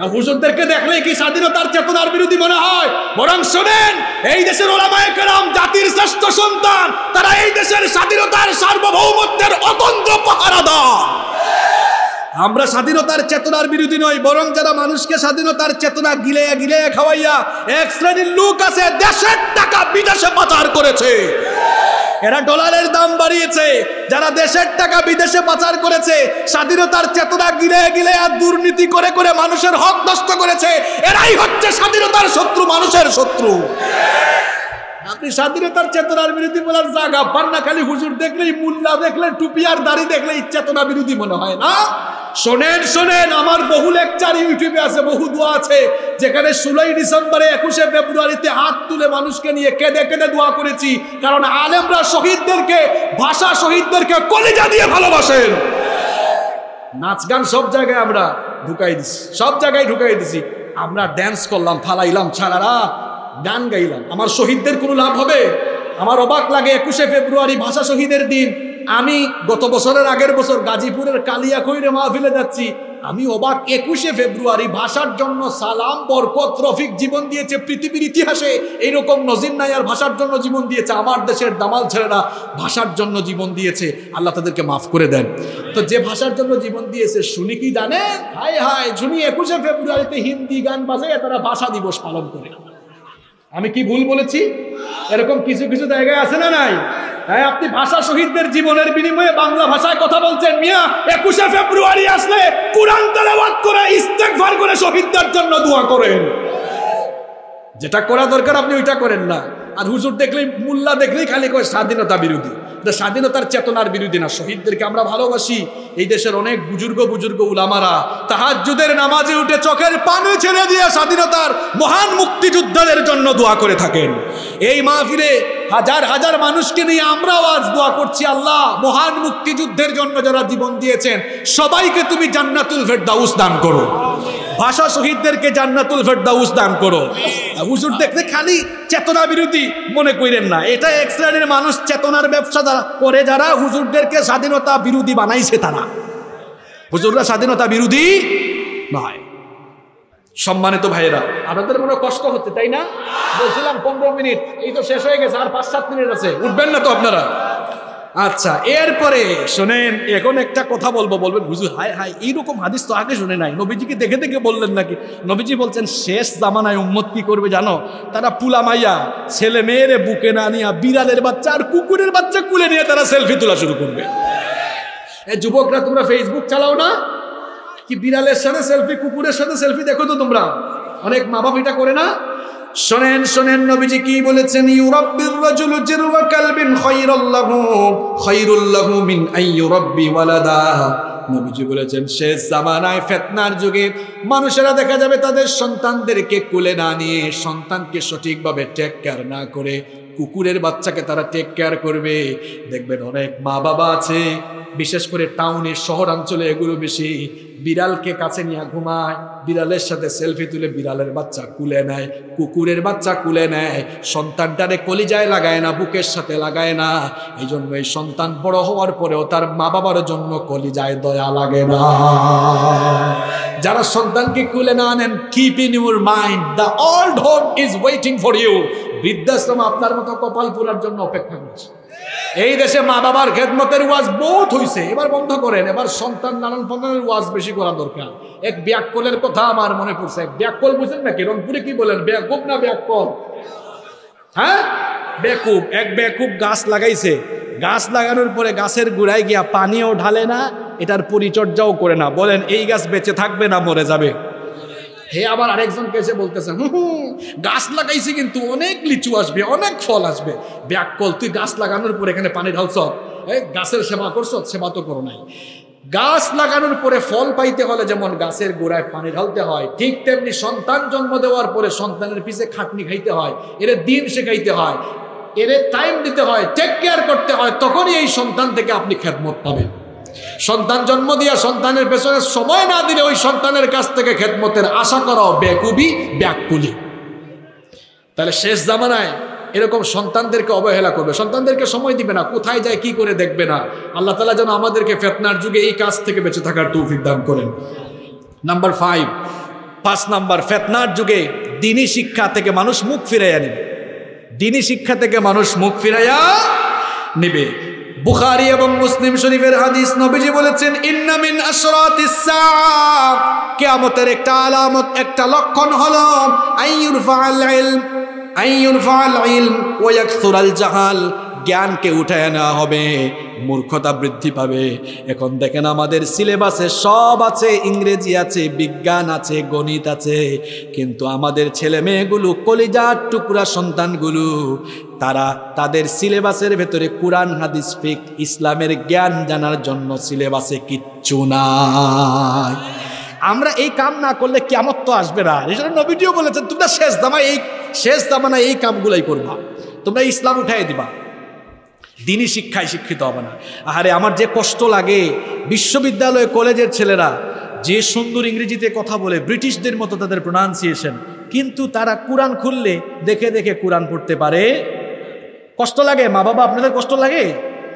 হুজুরদেরকে দেখলে কি স্বাধীনতার চেতনার বিরোধী মনে হয়? বরং শোনেন, এই দেশের ওলামায়ে কেরাম জাতির শ্রেষ্ঠ সন্তান, তারা এই দেশের স্বাধীনতার সার্বভৌমত্বের অতন্ত্র পাহারাদার। আমরা স্বাধীনতার চেতনার বিরোধী নই, বরং যারা মানুষকে স্বাধীনতার চেতনা গিলে গিলে খাওয়াইয়া এক শ্রেণির লোক আছে, দেশের টাকা বিদেশে পাচার করেছে। এরা ডলারের দাম বাড়িয়েছে, যারা দেশের টাকা বিদেশে পাচার করেছে, স্বাধীনতার চেতনা গিলে গিলে আর দুর্নীতি করে করে মানুষের হক নষ্ট করেছে, এরাই হচ্ছে স্বাধীনতার শত্রু, মানুষের শত্রু। আপনি স্বাধীনতার চেতনার বিরোধী বলার জায়গা পান না, খালি হুজুর দেখলেই, মুল্লা দেখলে টুপি আর দাড়ি দেখলেই চেতনা বিরোধী মনে হয় না? শোনেন শোনেন, আমার বহু লেকচার ইউটিউবে আছে, বহু দোয়া আছে, যেখানে ষোলোই ডিসেম্বরে একুশে ফেব্রুয়ারিতে হাত তুলে মানুষকে নিয়ে কেঁদে কেঁদে দোয়া করেছি, কারণ আলেমরা শহীদদেরকে, ভাষা শহীদদেরকে কলিজা দিয়ে ভালোবাসেন। নাচ গান সব জায়গায় আমরা ঢুকাই দিছি, সব জায়গায় ঢুকাই দিছি। আমরা ড্যান্স করলাম, ফালাইলাম, ছাড়ারা গান গাইলাম। আমার শহীদদের কোনো লাভ হবে? আমার অবাক লাগে একুশে ফেব্রুয়ারি ভাষা শহীদের দিন। আমি গত বছরের আগের বছর গাজীপুরের কালিয়াখৈরে মাহফিলে যাচ্ছি। আমি অবাক একুশে ফেব্রুয়ারি ভাষার জন্য সালাম, বরকত, রফিক জীবন দিয়েছে পৃথিবীর ইতিহাসে। এইরকম নজির নাই আর ভাষার জন্য জীবন দিয়েছে আমার দেশের দামাল ছেলেরা। ভাষার জন্য জীবন দিয়েছে। আল্লাহ তাদেরকে মাফ করে দেন। তো যে ভাষার জন্য জীবন দিয়েছে, শুনি কি জানেন হাই হাই শুনি একুশে ফেব্রুয়ারিতে হিন্দি গান বাজায় তারা ভাষা দিবস পালন করে। আমি কি ভুল বলেছি? এরকম কিছু কিছু জায়গায় আছে না নাই? হ্যাঁ আপনি ভাষা শহীদদের জীবনের বিনিময়ে বাংলা ভাষায় কথা বলছেন, মিয়া। একুশে ফেব্রুয়ারি আসলে কোরআন তেলাওয়াত করে ইস্তেকভার করে শহীদদের জন্য দোয়া করেন। যেটা করা দরকার আপনি ওইটা করেন না। আর হুজুর দেখলেই, মুল্লা দেখলেই খালি করে স্বাধীনতা বিরোধী। স্বাধীনতার চেতনার বিরোধী না। শহীদদেরকে আমরা ভালোবাসি। এই দেশের অনেক বুজুর্গ বুজুর্গ উলামারা তাহাজ্জুদের নামাজে উঠে চোখের পানি ছেড়ে দিয়ে স্বাধীনতার মহান মুক্তিযোদ্ধাদের জন্য দোয়া করে থাকেন। এই মাহফিলে হাজার হাজার মানুষকে নিয়ে আমরাও আজ দোয়া করছি, আল্লাহ মহান মুক্তিযুদ্ধের জন্য যারা জীবন দিয়েছেন, সবাইকে তুমি জান্নাতুল ফেরদাউস দান করো। ভাষা শহীদদেরকে জান্নাতুল ফেরদাউস দান করো। হুজুর দেখতে খালি চেতনা বিরোধী মনে করেন না। এটা এক শ্রেণির মানুষ চেতনার ব্যবসা করে, যারা হুজুরদেরকে স্বাধীনতা বিরোধী বানাইছে তারা। হুজুররা স্বাধীনতা বিরোধী নয়। সম্মানিত ভাইয়েরা, আপনাদের মনে কষ্ট হচ্ছে, তাই না? বলছিলাম পনেরো মিনিট, এই তো শেষ হয়ে গেছে, আর পাঁচ সাত মিনিট আছে। উঠবেন না তো আপনারা? আচ্ছা এরপরে শোনেন, এখন একটা কথা বলব, বলবেন, হুজুর, হায় হায়, এইরকম হাদিস তো আগে শুনে নাই। নবীজিকে দেখে দেখে বললেন নাকি? নবীজি বলছেন, শেষ জামানায় উম্মত কি করবে জানো? তারা পুলা মাইয়া, ছেলে মেয়েরে বুকে না নিয়া বিড়ালের বাচ্চা আর কুকুরের বাচ্চা কুলে নিয়ে তারা সেলফি তোলা শুরু করবে। এ যুবকরা, তোমরা ফেসবুক চালাও না? কি বিড়ালের সাথে সেলফি কুকুরের সাথে সেলফি দেখো তো তোমরা? অনেক মা বাপ এটা করে না? শোনেন শোনেন নবীজি কি বলেছেন? ইউরাব্বির রাজুলু জিরওয়া কালবিন খায়রুল্লাহু খায়রুল্লাহু মিন আই ইউরাব্বি ওয়ালাদা। নবীজি বলেছেন, শেষ জামানায় ফেতনার যুগে মানুষেরা দেখা যাবে তাদের সন্তানদেরকে কুলে না নিয়ে সন্তানকে সঠিকভাবে টেক কেয়ার না করে, কুকুরের বাচ্চাকে তারা টেক কেয়ার করবে। দেখবেন অনেক মা বাবা আছে, বিশেষ করে টাউনে, শহরাঞ্চলে এগুলো বেশি। বিড়ালকে কাছে নিয়ে ঘুমায়, বিড়ালের সাথে সেলফি তুলে বিড়ালের বাচ্চা কুলে নেয়, কুকুরের বাচ্চা কুলে নেয়, সন্তানটারে কলিজায় লাগায় না, বুকের সাথে লাগায় না। এই জন্য এই সন্তান বড় হওয়ার পরেও তার মা বাবার জন্য কলিজায় দয়া লাগে না। যারা সন্তানকে কুলে না আনেন keep in your mind the old home is waiting for you বৃদ্ধাশ্রম আপনার মতো কপাল পুরার জন্য অপেক্ষা করছে। এই দেশে মা বাবার খেদমতের ওয়াজ বহুত হইছে। এবার বন্ধ করেন, এবার সন্তান লালন পালনের ওয়াজ বেশি করা দরকার। এক ব্যাককলের কথা আমার মনে পড়ছে। এক ব্যাককল বুঝেন নাকি? রংপুরে কি বলেন? ব্যাকুব না ব্যাককল? হ্যাঁ? বেকুব। এক বেকুব গাছ লাগাইছে। গাছ লাগানোর পরে গাছের গুড়ায় গিয়া পানিও ঢালে না, এটার পরিচর্যাও করে না। বলেন, এই গাছ বেঁচে থাকবে না, মরে যাবে। হে আবার আরেকজনকে এসে বলতেছে হুম গাছ লাগাইছি কিন্তু অনেক লিচু আসবে, অনেক ফল আসবে। ব্যাককল তুই গাছ লাগানোর পর এখানে পানি ঢালছ? এই গাছের সেবা করছ? সেবা তো করো নাই। গাছ লাগানোর পরে ফল পাইতে হলে যেমন গাছের গোড়ায় পানি ঢালতে হয়, ঠিক তেমনি সন্তান জন্ম দেওয়ার পরে সন্তানের পিছে খাটনি খাইতে হয়, এর দিন শেখাইতে হয়, এর টাইম দিতে হয় টেক কেয়ার করতে হয়, তখনই এই সন্তান থেকে আপনি খেদমত পাবেন। সন্তান জন্ম দিয়া সন্তানের পেছনে সময় না দিলে ওই সন্তানের কাছ থেকে খেদমতের আশা করাও বেকুবি, ব্যাকুলি। তাহলে শেষ জামানায় এরকম সন্তানদেরকে অবহেলা করবে। সন্তানদেরকে সময় দিবে না, কোথায় যায়, কি করে দেখবে না। আল্লাহ তালা যেন আমাদেরকে ফেতনার যুগে এই কাজ থেকে বেঁচে থাকার তৌফিক দান করেন। নাম্বার ফাইভ পাঁচ নাম্বার, ফেতনার যুগে দিনী শিক্ষা থেকে মানুষ মুখ ফিরাইয়া নেবে। দিনী শিক্ষা থেকে মানুষ মুখ ফিরাইয়া নেবে। বুখারী এবং মুসলিম শরীফের হাদিস নবীজি বলেছেন ইন্নামিন কিয়ামতের একটা আলামত, একটা লক্ষণ হলো আইয়ুরফাআল ইলম। আইয়ুরফাআল ইলম ওয়া ইয়াকসুরাল জাহাল। জ্ঞানকে উঠায় নেওয়া হবে, মূর্খতা বৃদ্ধি পাবে। এখন দেখেন আমাদের সিলেবাসে সব আছে, ইংরেজি আছে, বিজ্ঞান আছে, গণিত আছে। কিন্তু আমাদের ছেলে মেয়েগুলো, কলিজার টুকরা সন্তানগুলো, তারা তাদের সিলেবাসের ভেতরে কোরআন, হাদিস, ফিক, ইসলামের জ্ঞান জানার জন্য সিলেবাসে কিচ্ছু নাই। আমরা এই কাম না করলে কেমন তো আসবে না। এই জন্য নবীটিও বলেছেন, তোমরা শেষ দামা এই শেষ দামানা এই কামগুলাই করবা। তোমরা ইসলাম উঠাই দিবা। দিনই শিক্ষায় শিক্ষিত হবে না। আরে আমার যে কষ্ট লাগে বিশ্ববিদ্যালয় কলেজের ছেলেরা যে সুন্দর ইংরেজিতে কথা বলে, ব্রিটিশদের মতো তাদের প্রোনাউন্সিয়েশন কিন্তু তারা কোরআন খুললে দেখে দেখে কোরআন পড়তে পারে। কষ্ট লাগে? মা বাবা, আপনাদের কষ্ট লাগে?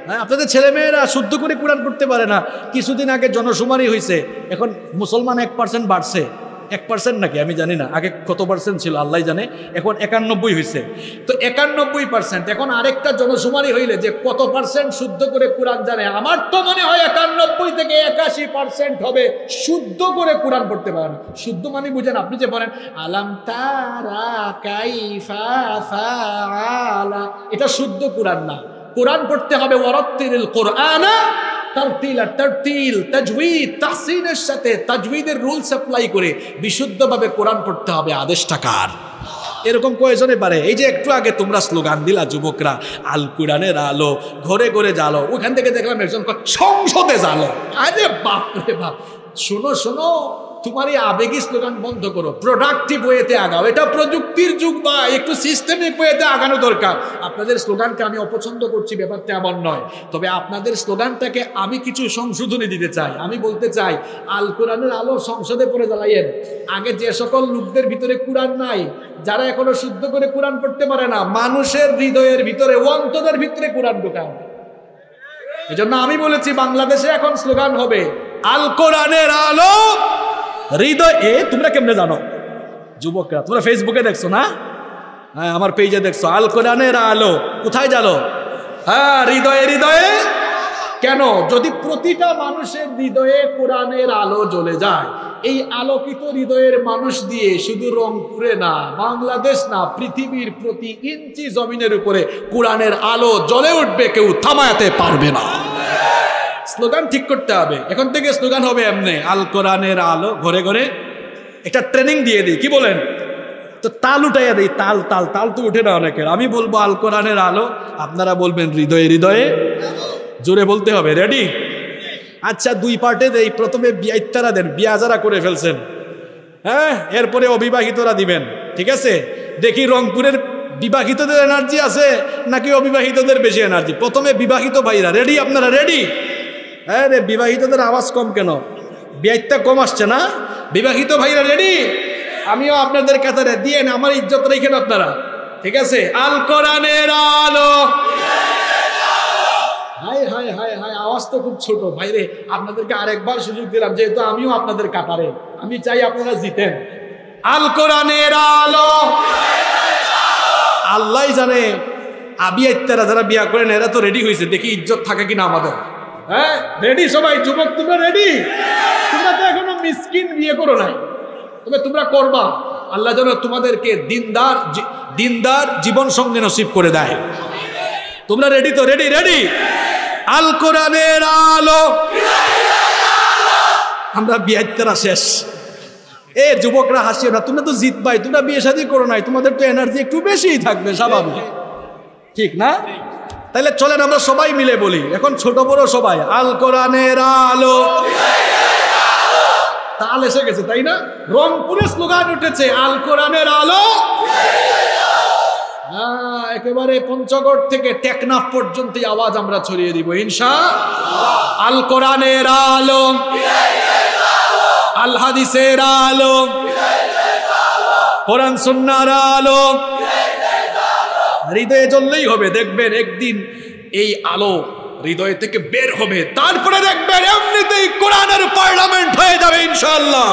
হ্যাঁ আপনাদের ছেলেমেয়েরা শুদ্ধ করে কোরআন পড়তে পারে না। কিছুদিন আগে জনশুমারি হয়েছে এখন মুসলমান এক পার্সেন্ট বাড়ছে। এক পার্সেন্ট নাকি? আমি জানি না। আগে কত পার্সেন্ট ছিল? আল্লাহ জানে। এখন একানব্বই হয়েছে তো একানব্বই পার্সেন্ট এখন আরেকটা জনশুমারি হইলে যে কত পার্সেন্ট শুদ্ধ করে কোরআন জানে? আমার তো মনে হয় একানব্বই থেকে একাশি পার্সেন্ট হবে শুদ্ধ করে কোরআন পড়তে পারে না। শুদ্ধ মানে বুঝেন আপনি যে বলেন আলাম তারা এটা শুদ্ধ কোরআন না। কোরআন পড়তে হবে ওয়ারাত্তিল কোরআনা তারতিল আর তারতিল তাহসিনের সাথে তাজউইদের রুলস অ্যাপ্লাই করে বিশুদ্ধভাবে কোরআন পড়তে হবে আদেশটা কার? এরকম কয়েজনে পারে? এই যে একটু আগে তোমরা স্লোগান দিলা যুবকরা, আল কোরআনের আলো, ঘরে ঘরে জালো ওখান থেকে দেখলাম একজন সংসদে জালো আরে বাপ রে বাপ, শোনো শোনো তোমার এই আবেগী স্লোগান বন্ধ করো। প্রোডাক্টিভ ওয়েতে আগাও। এটা প্রযুক্তির যুগ বা একটু সিস্টেমিক ওয়েতে আগানো দরকার। আপনাদের স্লোগানকে আমি অপছন্দ করছি, ব্যাপারটা এমন নয়। তবে আপনাদের স্লোগানটাকে আমি কিছু সংশোধনী দিতে চাই। আমি বলতে চাই, আল কোরআনের আলো সংসদে পড়ে জ্বালাইয়েন আগে যে সকল লোকদের ভিতরে কোরআন নাই, যারা এখনও শুদ্ধ করে কোরআন পড়তে পারে না, মানুষের হৃদয়ের ভিতরে অন্তদের ভিতরে কোরআন ঢোকাও এই জন্য আমি বলেছি, বাংলাদেশে এখন স্লোগান হবে, আল কোরআনের আলো হৃদয় তোমরা কেমনে জানো? যুবকরা, তোমরা ফেসবুকে দেখছ না? হ্যাঁ আমার পেজে দেখছ। আল কোরআনের আলো, কোথায় জানো? হ্যাঁ হৃদয়ে হৃদয়ে। কেন? যদি প্রতিটা মানুষের হৃদয়ে কোরআনের আলো জ্বলে যায়, এই আলোকিত হৃদয়ের মানুষ দিয়ে শুধু রংপুরে না, বাংলাদেশ না, পৃথিবীর প্রতি ইঞ্চি জমিনের উপরে কোরআনের আলো জ্বলে উঠবে, কেউ থামাতে পারবে না। স্লোগান ঠিক করতে হবে। এখন থেকে স্লোগান হবে এমনি, আল কোরআনের আলো, ঘরে ঘরে একটা ট্রেনিং দিয়ে দিই। কি বলেন? তো তাল উঠাইয়া দিই, তাল তাল তাল তো উঠে না অনেকের। আমি বলব আল কোরআনের আলো, আপনারা বলবেন হৃদয়ে হৃদয়ে। জোরে বলতে হবে রেডি আচ্ছা দুই পার্টে দেই। প্রথমে বিয়াইত্তারা দেন বিয়া যারা করে ফেলছেন। হ্যাঁ এরপরে অবিবাহিতরা দিবেন, ঠিক আছে? দেখি রংপুরের বিবাহিতদের এনার্জি আছে নাকি অবিবাহিতদের বেশি এনার্জি প্রথমে বিবাহিত ভাইরা রেডি আপনারা? রেডি হ্যাঁ রে, বিবাহিতদের আওয়াজ কম কেন? বিয়াইতে কম আসছে না? বিবাহিত ভাইরা রেডি আমিও আপনাদের কাতারে দিয়ে আমার ইজ্জত রেখেন আপনারা। ঠিক আছে? আল কোরআনের আলো। হাই হাই হাই হাই আওয়াজ তো খুব ছোট। ভাইরে আপনাদেরকে আরেকবার সুযোগ দিলাম, যেহেতু আমিও আপনাদের কাতারে। আমি চাই আপনারা জিতেন। আল কোরআনের আলো। আল্লাহ জানে, আবি আত্মারা যারা বিয়া করেন, এরা তো রেডি হয়েছে। দেখি ইজ্জত থাকে কিনা আমাদের। হ্যাঁ? রেডি সবাই, যুবক, তোমরা রেডি তোমরা তো এখনও মিসকিন বিয়ে করো নাই। তবে তোমরা করবা। আল্লাহ যেন তোমাদেরকে দিনদার দিনদার জীবন সঙ্গে নসিব করে দেয়। তোমরা রেডি তো? রেডি রেডি আল কোরআনের আলো। আমরা বিয়াইতারা শেষ। এ যুবকরা হাসিও না, তোমরা তো জিতবাই, তোমরা বিয়ে শাদী করো নাই, তোমাদের তো এনার্জি একটু বেশিই থাকবে, স্বাভাবিক। ঠিক না? তাহলে চলেন আমরা সবাই মিলে বলি। এখন ছোট বড় সবাই। আল কোরআনের আলো। তাল এসে গেছে তাই না? রংপুরে স্লোগান উঠেছে আল কোরআনের আলো। হ্যাঁ, একেবারে পঞ্চগড় থেকে টেকনাফ পর্যন্ত আওয়াজ আমরা ছড়িয়ে দিব ইনশা আল কোরআনের আলো। আল হাদিসের আলো। কোরআন সুন্নার আলো। হৃদয়ে জ্বললেই হবে, দেখবেন একদিন এই আলো হৃদয় থেকে বের হবে, তারপরে দেখবেন এমনিতেই কোরআনের পার্লামেন্ট হয়ে যাবে ইনশাআল্লাহ।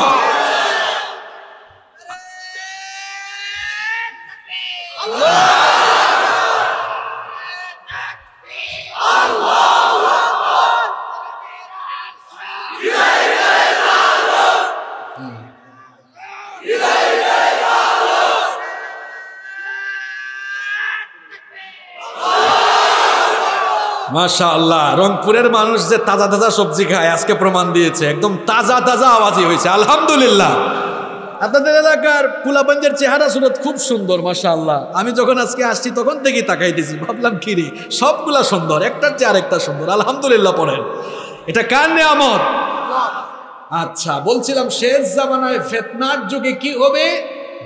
মাশা আল্লাহ রংপুরের মানুষ যে তাজা তাজা সবজি খায়, আজকে প্রমাণ দিয়েছে। একদম তাজা তাজা আওয়াজই হয়েছে, আলহামদুলিল্লাহ। আপনাদের এলাকার কুলাপঞ্জের চেহারা সুরত খুব সুন্দর মাশা আল্লাহ আমি যখন আজকে আসছি, তখন থেকেই তাকাইতেছি, ভাবলাম কিরে সবগুলা সুন্দর, একটার চেয়ে আরেকটা সুন্দর। আলহামদুলিল্লাহ পড়েন। এটা কার নেয়ামত? আচ্ছা বলছিলাম, শেষ জামানায় ফেতনার যুগে কি হবে?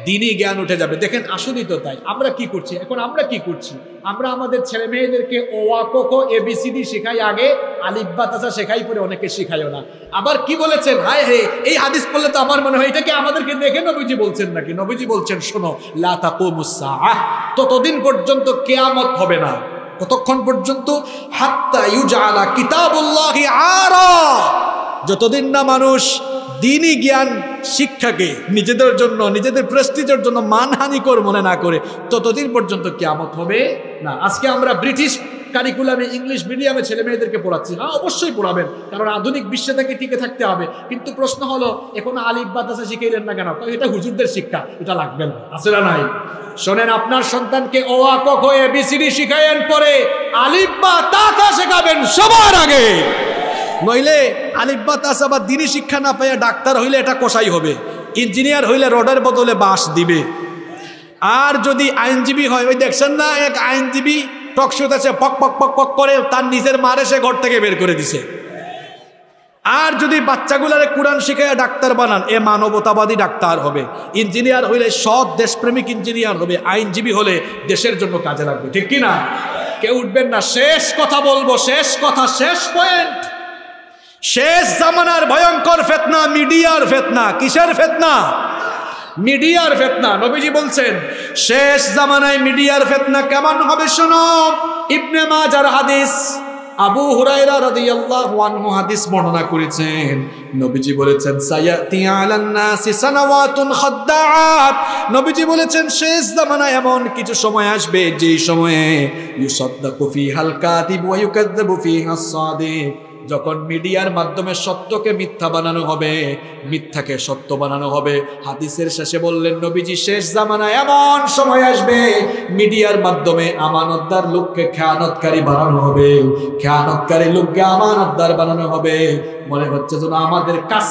দিনই জ্ঞান উঠে যাবে। দেখেন আসলেই তো তাই। আমরা কি করছি? এখন আমরা কি করছি? আমরা আমাদের ছেলে মেয়েদেরকে ওয়া কোকো এবিসিডি শেখাই আগে আলিব্বা তাসা শেখাই পরে অনেকে শেখাইও না। আবার কি বলেছেন? হায় হে এই হাদিস পড়লে তো আমার মনে হয় এটাকে আমাদেরকে দেখে নবীজি বলছেন নাকি? নবীজি বলছেন শোনো লা তাকুমুস-সাআহ, ততদিন পর্যন্ত কেয়ামত হবে না। কতক্ষণ পর্যন্ত? হাত্তা ইউজালা কিতাবুল্লাহি আরা। যতদিন না মানুষ দিনই জ্ঞান শিক্ষাকে নিজেদের জন্য, নিজেদের প্রেস্টিজের জন্য মানহানিকর মনে না করে ততদিন পর্যন্ত কেয়ামত হবে না। আজকে আমরা ব্রিটিশ কারিকুলামে ইংলিশ মিডিয়ামে ছেলে মেয়েদেরকে পড়াচ্ছি। হ্যাঁ অবশ্যই পড়াবেন, কারণ আধুনিক বিশ্বে থেকে টিকে থাকতে হবে। কিন্তু প্রশ্ন হলো, এখন আলিফ বাতাসা শিখাইলেন না কেন? এটা হুজুরদের শিক্ষা, এটা লাগবে না, আছে না নাই? শোনেন, আপনার সন্তানকে ও আ খ এ বি সি ডি শিখাইয়েন পরে আলিফ বা তাতা শেখাবেন সবার আগে। নইলে আলিব্বা বা দিনই শিক্ষা না পাইয়া ডাক্তার হইলে এটা কষাই হবে। ইঞ্জিনিয়ার হইলে রডের বদলে বাঁশ দিবে। আর যদি আইনজীবী হয়, ওই দেখছেন না, এক আইনজীবী টকশোতে আছে পক পক পক পক করে তার নিজের মারে সে ঘর থেকে বের করে দিছে। আর যদি বাচ্চাগুলারে কোরআন শিখাইয়া ডাক্তার বানান, এ মানবতাবাদী ডাক্তার হবে। ইঞ্জিনিয়ার হইলে সৎ দেশপ্রেমিক ইঞ্জিনিয়ার হবে। আইনজীবী হলে দেশের জন্য কাজে লাগবে। ঠিক কি না কেউ উঠবেন না। শেষ কথা বলব। শেষ কথা, শেষ পয়েন্ট শেষ জামানার ভয়ঙ্কর ফেতনা, মিডিয়ার ফেতনা। কিসের ফেতনা? মিডিয়ার ফেতনা, নবীজি বলছেন, শেষ জামানায় মিডিয়ার ফেতনা কেমন হবে শোনো? ইবনে মাজার হাদিস, আবু হুরায়রা রাদিয়াল্লাহু আনহু হাদিস বর্ণনা করেছেন। নবীজি বলেছেন, সায়াতি আলান নাসি সানাওয়াতুন খাদ্দাআত। নবীজি বলেছেন, শেষ জামানায় এমন কিছু সময় আসবে, যেই সময়ে ইউসাদ্দাকু ফিহাল কাযিব ওয়া ইউকাযযাবু ফিহাস সাদিক। যখন মিডিয়ার মাধ্যমে সত্যকে মিথ্যা বানানো হবে, মিথ্যাকে সত্য বানানো হবে, হাদিসের শেষে বললেন, নবীজি, শেষ জামানা এমন সময় আসবে, মিডিয়ার মাধ্যমে আমানতদার লোককে খেয়ানতকারী বানানো হবে, খেয়ানতকারী লোককে আমানতদার বানানো হবে। মনে হচ্ছে যেন আমাদের কাজ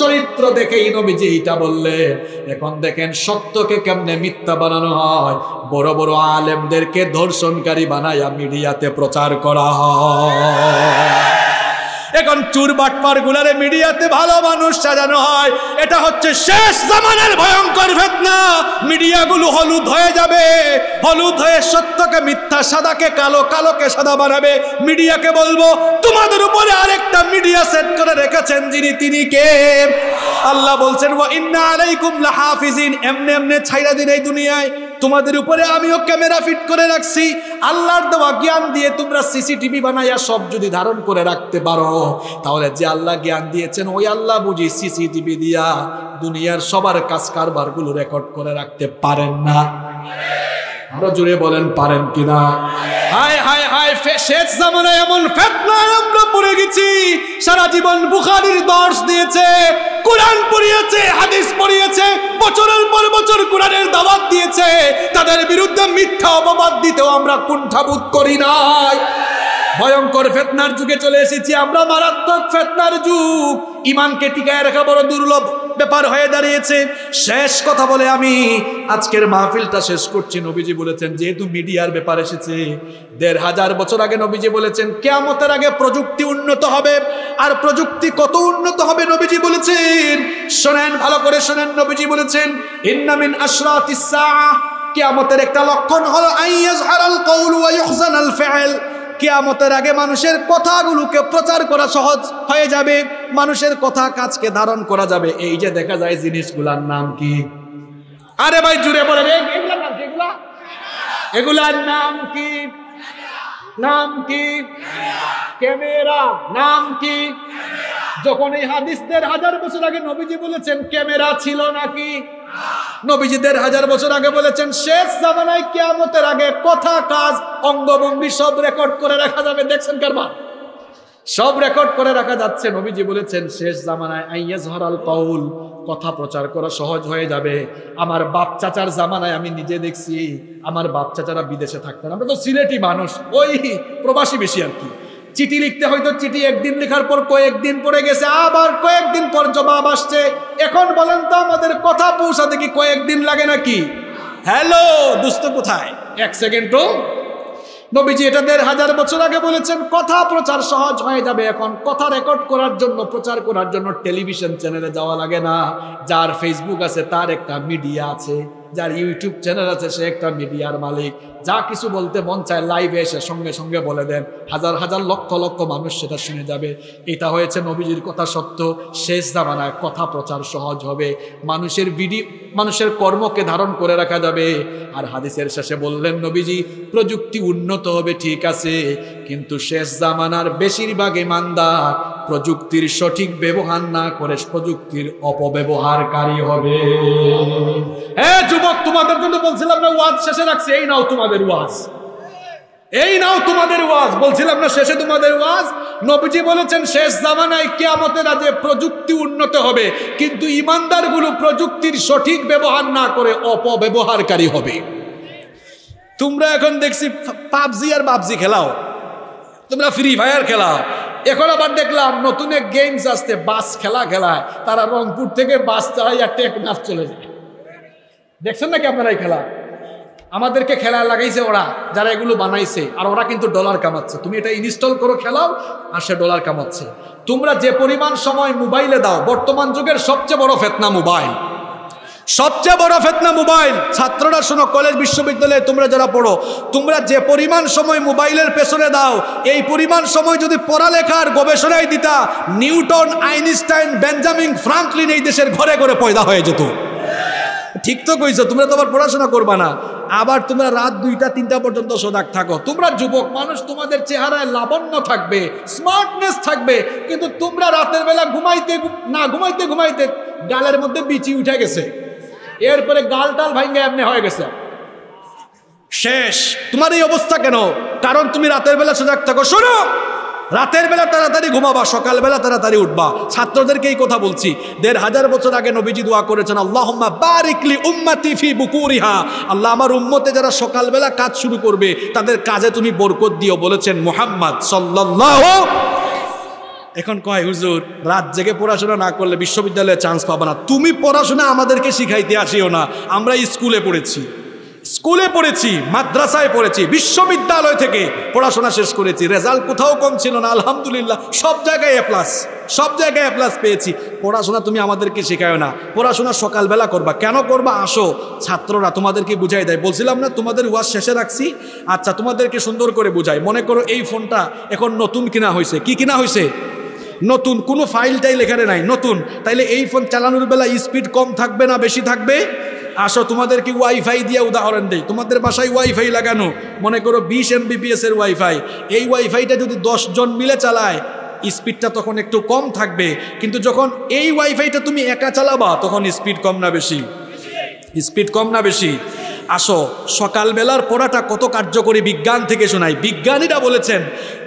চরিত্র দেখেই নবীজি এটা বললে এখন দেখেন সত্যকে কেমনে মিথ্যা বানানো হয়, বড় বড় আলেমদেরকে ধর্ষণকারী বানায়া মিডিয়াতে প্রচার করা হয়। এখন চুর বাটপার গুলারে মিডিয়াতে ভালো মানুষ সাজানো হয়। এটা হচ্ছে শেষ জামানের ভয়ঙ্কর ফেতনা। মিডিয়াগুলো হলুদ হয়ে যাবে। হলুদ হয়ে সত্যকে, মিথ্যা সাদাকে, কালো কালোকে সাদা বানাবে। মিডিয়াকে বলব, তোমাদের উপরে আরেকটা মিডিয়া সেট করে রেখেছেন যিনি, তিনি কে? আল্লাহ বলছেন, ওয়া ইন্না আলাইকুম লাহাফিজিন। এমনে এমনে ছাইরা দিন এই দুনিয়ায়। তোমাদের উপরে আমিও ক্যামেরা ফিট করে রাখছি। আল্লাহর দেওয়া জ্ঞান দিয়ে তোমরা সিসিটিভি বানাইয়া সব যদি ধারণ করে রাখতে পারো, তাহলে যে আল্লাহ জ্ঞান দিয়েছেন, ওই আল্লাহ বুঝি সিসিটিভি দিয়া দুনিয়ার সবার কাজ কারবারগুলো রেকর্ড করে রাখতে পারেন না। আরও জুড়ে বলেন, পারেন কিনা? হায় হায় হায় শেষ জামানায় এমন ফেতনায় আমরা পড়ে গেছি। সারা জীবন বুখারির দর্শ দিয়েছে, কোরআন পড়িয়েছে, হাদিস পড়িয়েছে, বছরের পর বছর কোরআনের দাওয়াত দিয়েছে। তাদের বিরুদ্ধে মিথ্যা অপবাদ দিতেও আমরা কুণ্ঠাবোধ করি নাই। ভয়ঙ্কর ফেতনার যুগে চলে এসেছি আমরা, মারাত্মক ফেতনার যুগ। ইমানকে টিকায় রাখা বড় দুর্লভ। ব্যাপার হয়ে দাঁড়িয়েছে। শেষ কথা বলে আমি আজকের মাহফিলটা শেষ করছি। নবীজি বলেছেন, যেহেতু মিডিয়ার ব্যাপার এসেছে, দেড় হাজার বছর আগে নবীজি বলেছেন, কেয়ামতের আগে প্রযুক্তি উন্নত হবে। আর প্রযুক্তি কত উন্নত হবে নবীজি বলেছেন। শোনেন, ভালো করে শোনেন, নবীজি বলেছেন ইন্নামিন আশরাতিস সাআহ কিয়ামতের একটা লক্ষণ হলো আইয়াজ হারাল কৌল ওয়া ইউহজানাল ফিআল কিয়ামতের আগে মানুষের কথাগুলোকে প্রচার করা সহজ হয়ে যাবে, মানুষের কথা কাজকে ধারণ করা যাবে। এই যে দেখা যায় জিনিসগুলার নাম কি? আরে ভাই, জুড়ে এ- এগুলার নাম কি? নাম কি? ক্যামেরা। নাম কি? যখন এই হাদিসদের হাজার বছর আগে নবীজি বলেছেন, ক্যামেরা ছিল নাকি? নবীজিদের হাজার বছর আগে বলেছেন, শেষ জামানায় কিয়ামতের আগে কথা, কাজ, অঙ্গভঙ্গি সব রেকর্ড করে রাখা যাবে। দেখছেন কারবার? সব রেকর্ড করে রাখা যাচ্ছে। নবীজি বলেছেন, শেষ জামানায় আইয়াজ হরাল কৌল কথা প্রচার করা সহজ হয়ে যাবে। আমার বাপ চাচার জামানায় আমি নিজে দেখছি আমার বাপ চাচারা বিদেশে থাকতেন। আমরা তো সিলেটি মানুষ ওই প্রবাসী বেশি আর কি। চিঠি লিখতে হয়তো চিঠি একদিন লেখার পর কয়েকদিন পরে গেছে আবার কয়েকদিন পর জবাব আসছে। এখন বলেন তো আমাদের কথা পৌঁছাতে কি কয়েকদিন লাগে নাকি? হ্যালো দুস্থ কোথায়? এক সেকেন্ড তো। নবীজি এটা দেড় হাজার বছর আগে বলেছেন, কথা প্রচার সহজ হয়ে যাবে এখন। কথা রেকর্ড করার জন্য, প্রচার করার জন্য টেলিভিশন চ্যানেলে যাওয়া লাগে না। যার ফেসবুক আছে, তার একটা মিডিয়া আছে। যার ইউটিউব চ্যানেল আছে, সে একটা মিডিয়ার মালিক। যা কিছু বলতে মন চায় লাইভে এসে সঙ্গে সঙ্গে বলে দেন। হাজার হাজার লক্ষ লক্ষ মানুষ সেটা শুনে যাবে। এটা হয়েছে নবীজির কথা সত্য। শেষ জামানায় কথা প্রচার সহজ হবে। মানুষের ভিডিও মানুষের কর্মকে ধারণ করে রাখা যাবে। আর হাদিসের শেষে বললেন নবীজি, প্রযুক্তি উন্নত হবে, ঠিক আছে। কিন্তু শেষ জামানার বেশিরভাগ ইমানদার প্রযুক্তির সঠিক ব্যবহার না করে প্রযুক্তির অপব্যবহারকারী হবে। হ্যাঁ যুবক, তোমাদের জন্য বলছিলাম না, ওয়াজ শেষে রাখছি। এই নাও তোমাদের। ওয়াজ। এই নাও তোমাদের ওয়াজ। বলছিলাম না শেষে তোমাদের ওয়াজ? নবীজি বলেছেন, শেষ জামানায় কেয়ামতের আগে প্রযুক্তি উন্নত হবে, কিন্তু ইমানদারগুলো প্রযুক্তির সঠিক ব্যবহার না করে অপব্যবহারকারী হবে। তোমরা এখন দেখছি, পাবজি আর বাবজি খেলাও। তোমরা ফ্রি ফায়ার খেলাও। এখন আবার দেখলাম, নতুন এক গেমস আসতে বাস খেলা খেলায়। তারা রংপুর থেকে বাস চালাইয়া টেকনাফ চলে যায়। দেখছেন নাকি আপনারা খেলা? আমাদেরকে খেলা লাগাইছে ওরা, যারা এগুলো বানাইছে, আর ওরা কিন্তু ডলার কামাচ্ছে। তুমি এটা ইনস্টল করো, খেলাও, আর সে ডলার কামাচ্ছে। তোমরা যে পরিমাণ সময় মোবাইলে দাও, বর্তমান যুগের সবচেয়ে বড় ফেতনা মোবাইল। সবচেয়ে বড় ফেতনা মোবাইল। ছাত্ররা শোনো, কলেজ, বিশ্ববিদ্যালয়ে তোমরা যারা পড়ো, তোমরা যে পরিমাণ সময় মোবাইলের পেছনে দাও, এই পরিমাণ সময় যদি পড়ালেখার গবেষণায় দিতা, নিউটন, আইনস্টাইন, বেঞ্জামিন, ফ্রাঙ্কলিন এই দেশের ঘরে ঘরে পয়দা হয়ে যেত। ঠিক তো কইছো, তোমরা তো আবার পড়াশোনা করবা না। আবার তোমরা রাত দুইটা, তিনটা পর্যন্ত সজাগ থাকো। তোমরা যুবক, মানুষ তোমাদের চেহারায় লাবণ্য থাকবে স্মার্টনেস থাকবে, কিন্তু তোমরা রাতের বেলা ঘুমাইতে না, ঘুমাইতে ঘুমাইতে গালের মধ্যে বিচি উঠে গেছে। এরপরে গাল টাল ভাঙ্গে এমনি হয়ে গেছে। শেষ। তোমার এই অবস্থা কেন? কারণ তুমি রাতের বেলা সজাগ থাকো। শোনো! রাতের বেলা তাড়াতাড়ি ঘুমাবা সকালবেলা তাড়াতাড়ি উঠবা। ছাত্রদেরকে এই কথা বলছি। দেড় হাজার বছর আগে নবীজি দোয়া করেছেন, আল্লাহুম্মা বারিকলি উম্মাতি ফি বুকুরিহা। আল্লাহ আমার উম্মতে যারা সকালবেলা কাজ শুরু করবে, তাদের কাজে তুমি বরকত দিও বলেছেন মুহাম্মদ সাল্লাল্লাহু এখন কয়, হুজুর, রাত জেগে পড়াশোনা না করলে বিশ্ববিদ্যালয়ে চান্স পাবো না। তুমি পড়াশোনা আমাদেরকে শিখাইতে আসিও না। আমরা স্কুলে পড়েছি। স্কুলে পড়েছি, মাদ্রাসায় পড়েছি, বিশ্ববিদ্যালয় থেকে পড়াশোনা শেষ করেছি। রেজাল্ট কোথাও কম ছিল না, আলহামদুলিল্লাহ। সব জায়গায় এ প্লাস সব জায়গায় এ প্লাস পেয়েছি। পড়াশোনা তুমি আমাদেরকে শেখায় না। পড়াশোনা সকালবেলা করবা। কেন করবা? আসো। ছাত্ররা তোমাদেরকে বুঝাই দেয়। বলছিলাম না, তোমাদের ওয়াজ শেষে রাখছি? আচ্ছা তোমাদেরকে সুন্দর করে বুঝাই। মনে করো এই ফোনটা এখন নতুন কিনা হয়েছে। কি কিনা হয়েছে? নতুন। কোনো ফাইলটাই লেখারে নাই। নতুন। তাইলে এই ফোন চালানোর বেলা স্পিড কম থাকবে না, বেশি থাকবে? আসো, তোমাদেরকে ওয়াইফাই দিয়ে উদাহরণ দেই। তোমাদের বাসায় ওয়াইফাই লাগানো, মনে করো বিশ এমবিপিএস এর ওয়াইফাই এই ওয়াইফাইটা যদি জন মিলে চালায় স্পিডটা তখন একটু কম থাকবে। কিন্তু যখন এই ওয়াইফাইটা তুমি একা চালাবা, তখন স্পিড কম না বেশি। স্পিড কম না বেশি। আসো, সকালবেলার পড়াটা কত কার্যকরী বিজ্ঞান থেকে শোনাই। বিজ্ঞানীরা বলেছেন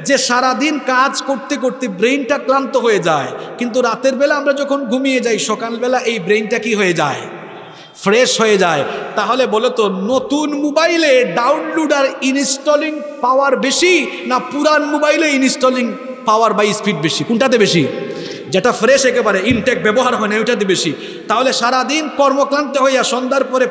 যে সারাদিন কাজ করতে করতে ব্রেনটা ক্লান্ত হয়ে যায়। কিন্তু রাতের বেলা আমরা যখন ঘুমিয়ে যাই, সকালবেলা এই ব্রেনটা কি হয়ে যায়? ফ্রেশ হয়ে যায়। তাহলে বলো তো, নতুন মোবাইলে ডাউনলোড আর ইনস্টলিং পাওয়ার বেশি না পুরান মোবাইলে ইনস্টলিং পাওয়ার বা স্পিড বেশি? কোনটাতে বেশি? যেটা ফ্রেশ একেবারে ইনটেক ব্যবহার হয় না, ওইটাতে বেশি। তাহলে সারাদিন কর্মক্লান্ত হইয়া সন্ধ্যার পরে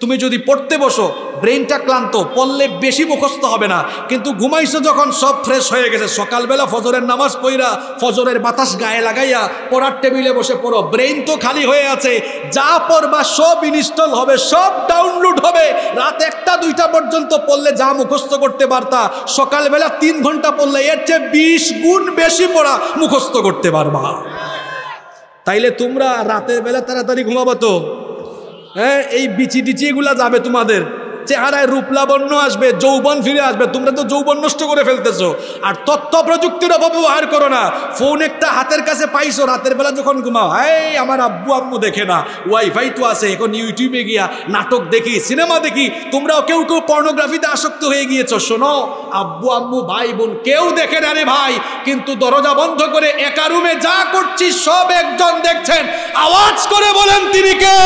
তুমি যদি পড়তে বসো ব্রেনটা ক্লান্ত, পড়লে বেশি মুখস্থ হবে না। কিন্তু ঘুমাইছো যখন, সব ফ্রেশ হয়ে গেছে। সকালবেলা ফজরের নামাজ পইরা ফজরের বাতাস গায়ে লাগাইয়া, পড়ার টেবিলে বসে পড়ো। ব্রেন তো খালি হয়ে আছে। যা পড়বা, সব ইনস্টল হবে, সব ডাউনলোড হবে। রাত একটা, দুইটা পর্যন্ত পড়লে যা মুখস্থ করতে পারতা সকালবেলা তিন ঘণ্টা পড়লে এর চেয়ে বিশ গুণ বেশি পড়া মুখস্থ করতে পারবা। তাইলে তোমরা রাতের বেলা তাড়াতাড়ি ঘুমাবো তো। হ্যাঁ এই বিচি টিচি এগুলা যাবে তোমাদের। চেহারায় রূপ লাবণ্য আসবে, যৌবন ফিরে আসবে। তোমরা তো যৌবন নষ্ট করে ফেলতেছো। আর তথ্য প্রযুক্তির অপব্যবহার করো না। ফোন একটা হাতের কাছে পাইছো, রাতের বেলা যখন ঘুমাও এই আমার আব্বু আম্মু দেখে না, ওয়াইফাই তো আছে, এখন ইউটিউবে গিয়া নাটক দেখি, সিনেমা দেখি। তোমরাও কেউ কেউ পর্নোগ্রাফিতে আসক্ত হয়ে গিয়েছো। শোনো, আব্বু আম্মু, ভাই বোন কেউ দেখে না রে ভাই, কিন্তু দরজা বন্ধ করে একা রুমে যা করছি, সব একজন দেখছেন। আওয়াজ করে বলেন তিনি কে?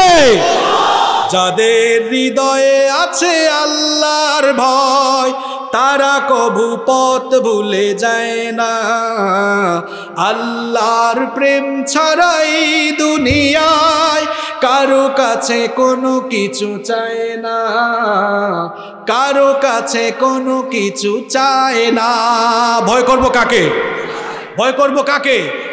যাদের হৃদয়ে আছে আল্লাহর ভয়, তারা কবু পথ ভুলে যায় না। আল্লাহর প্রেম ছাড়াই দুনিয়ায় কারও কাছে কোনো কিছু চায় না। কারও কাছে কোনো কিছু চায় না। ভয় করব কাকে? ভয় করব কাকে?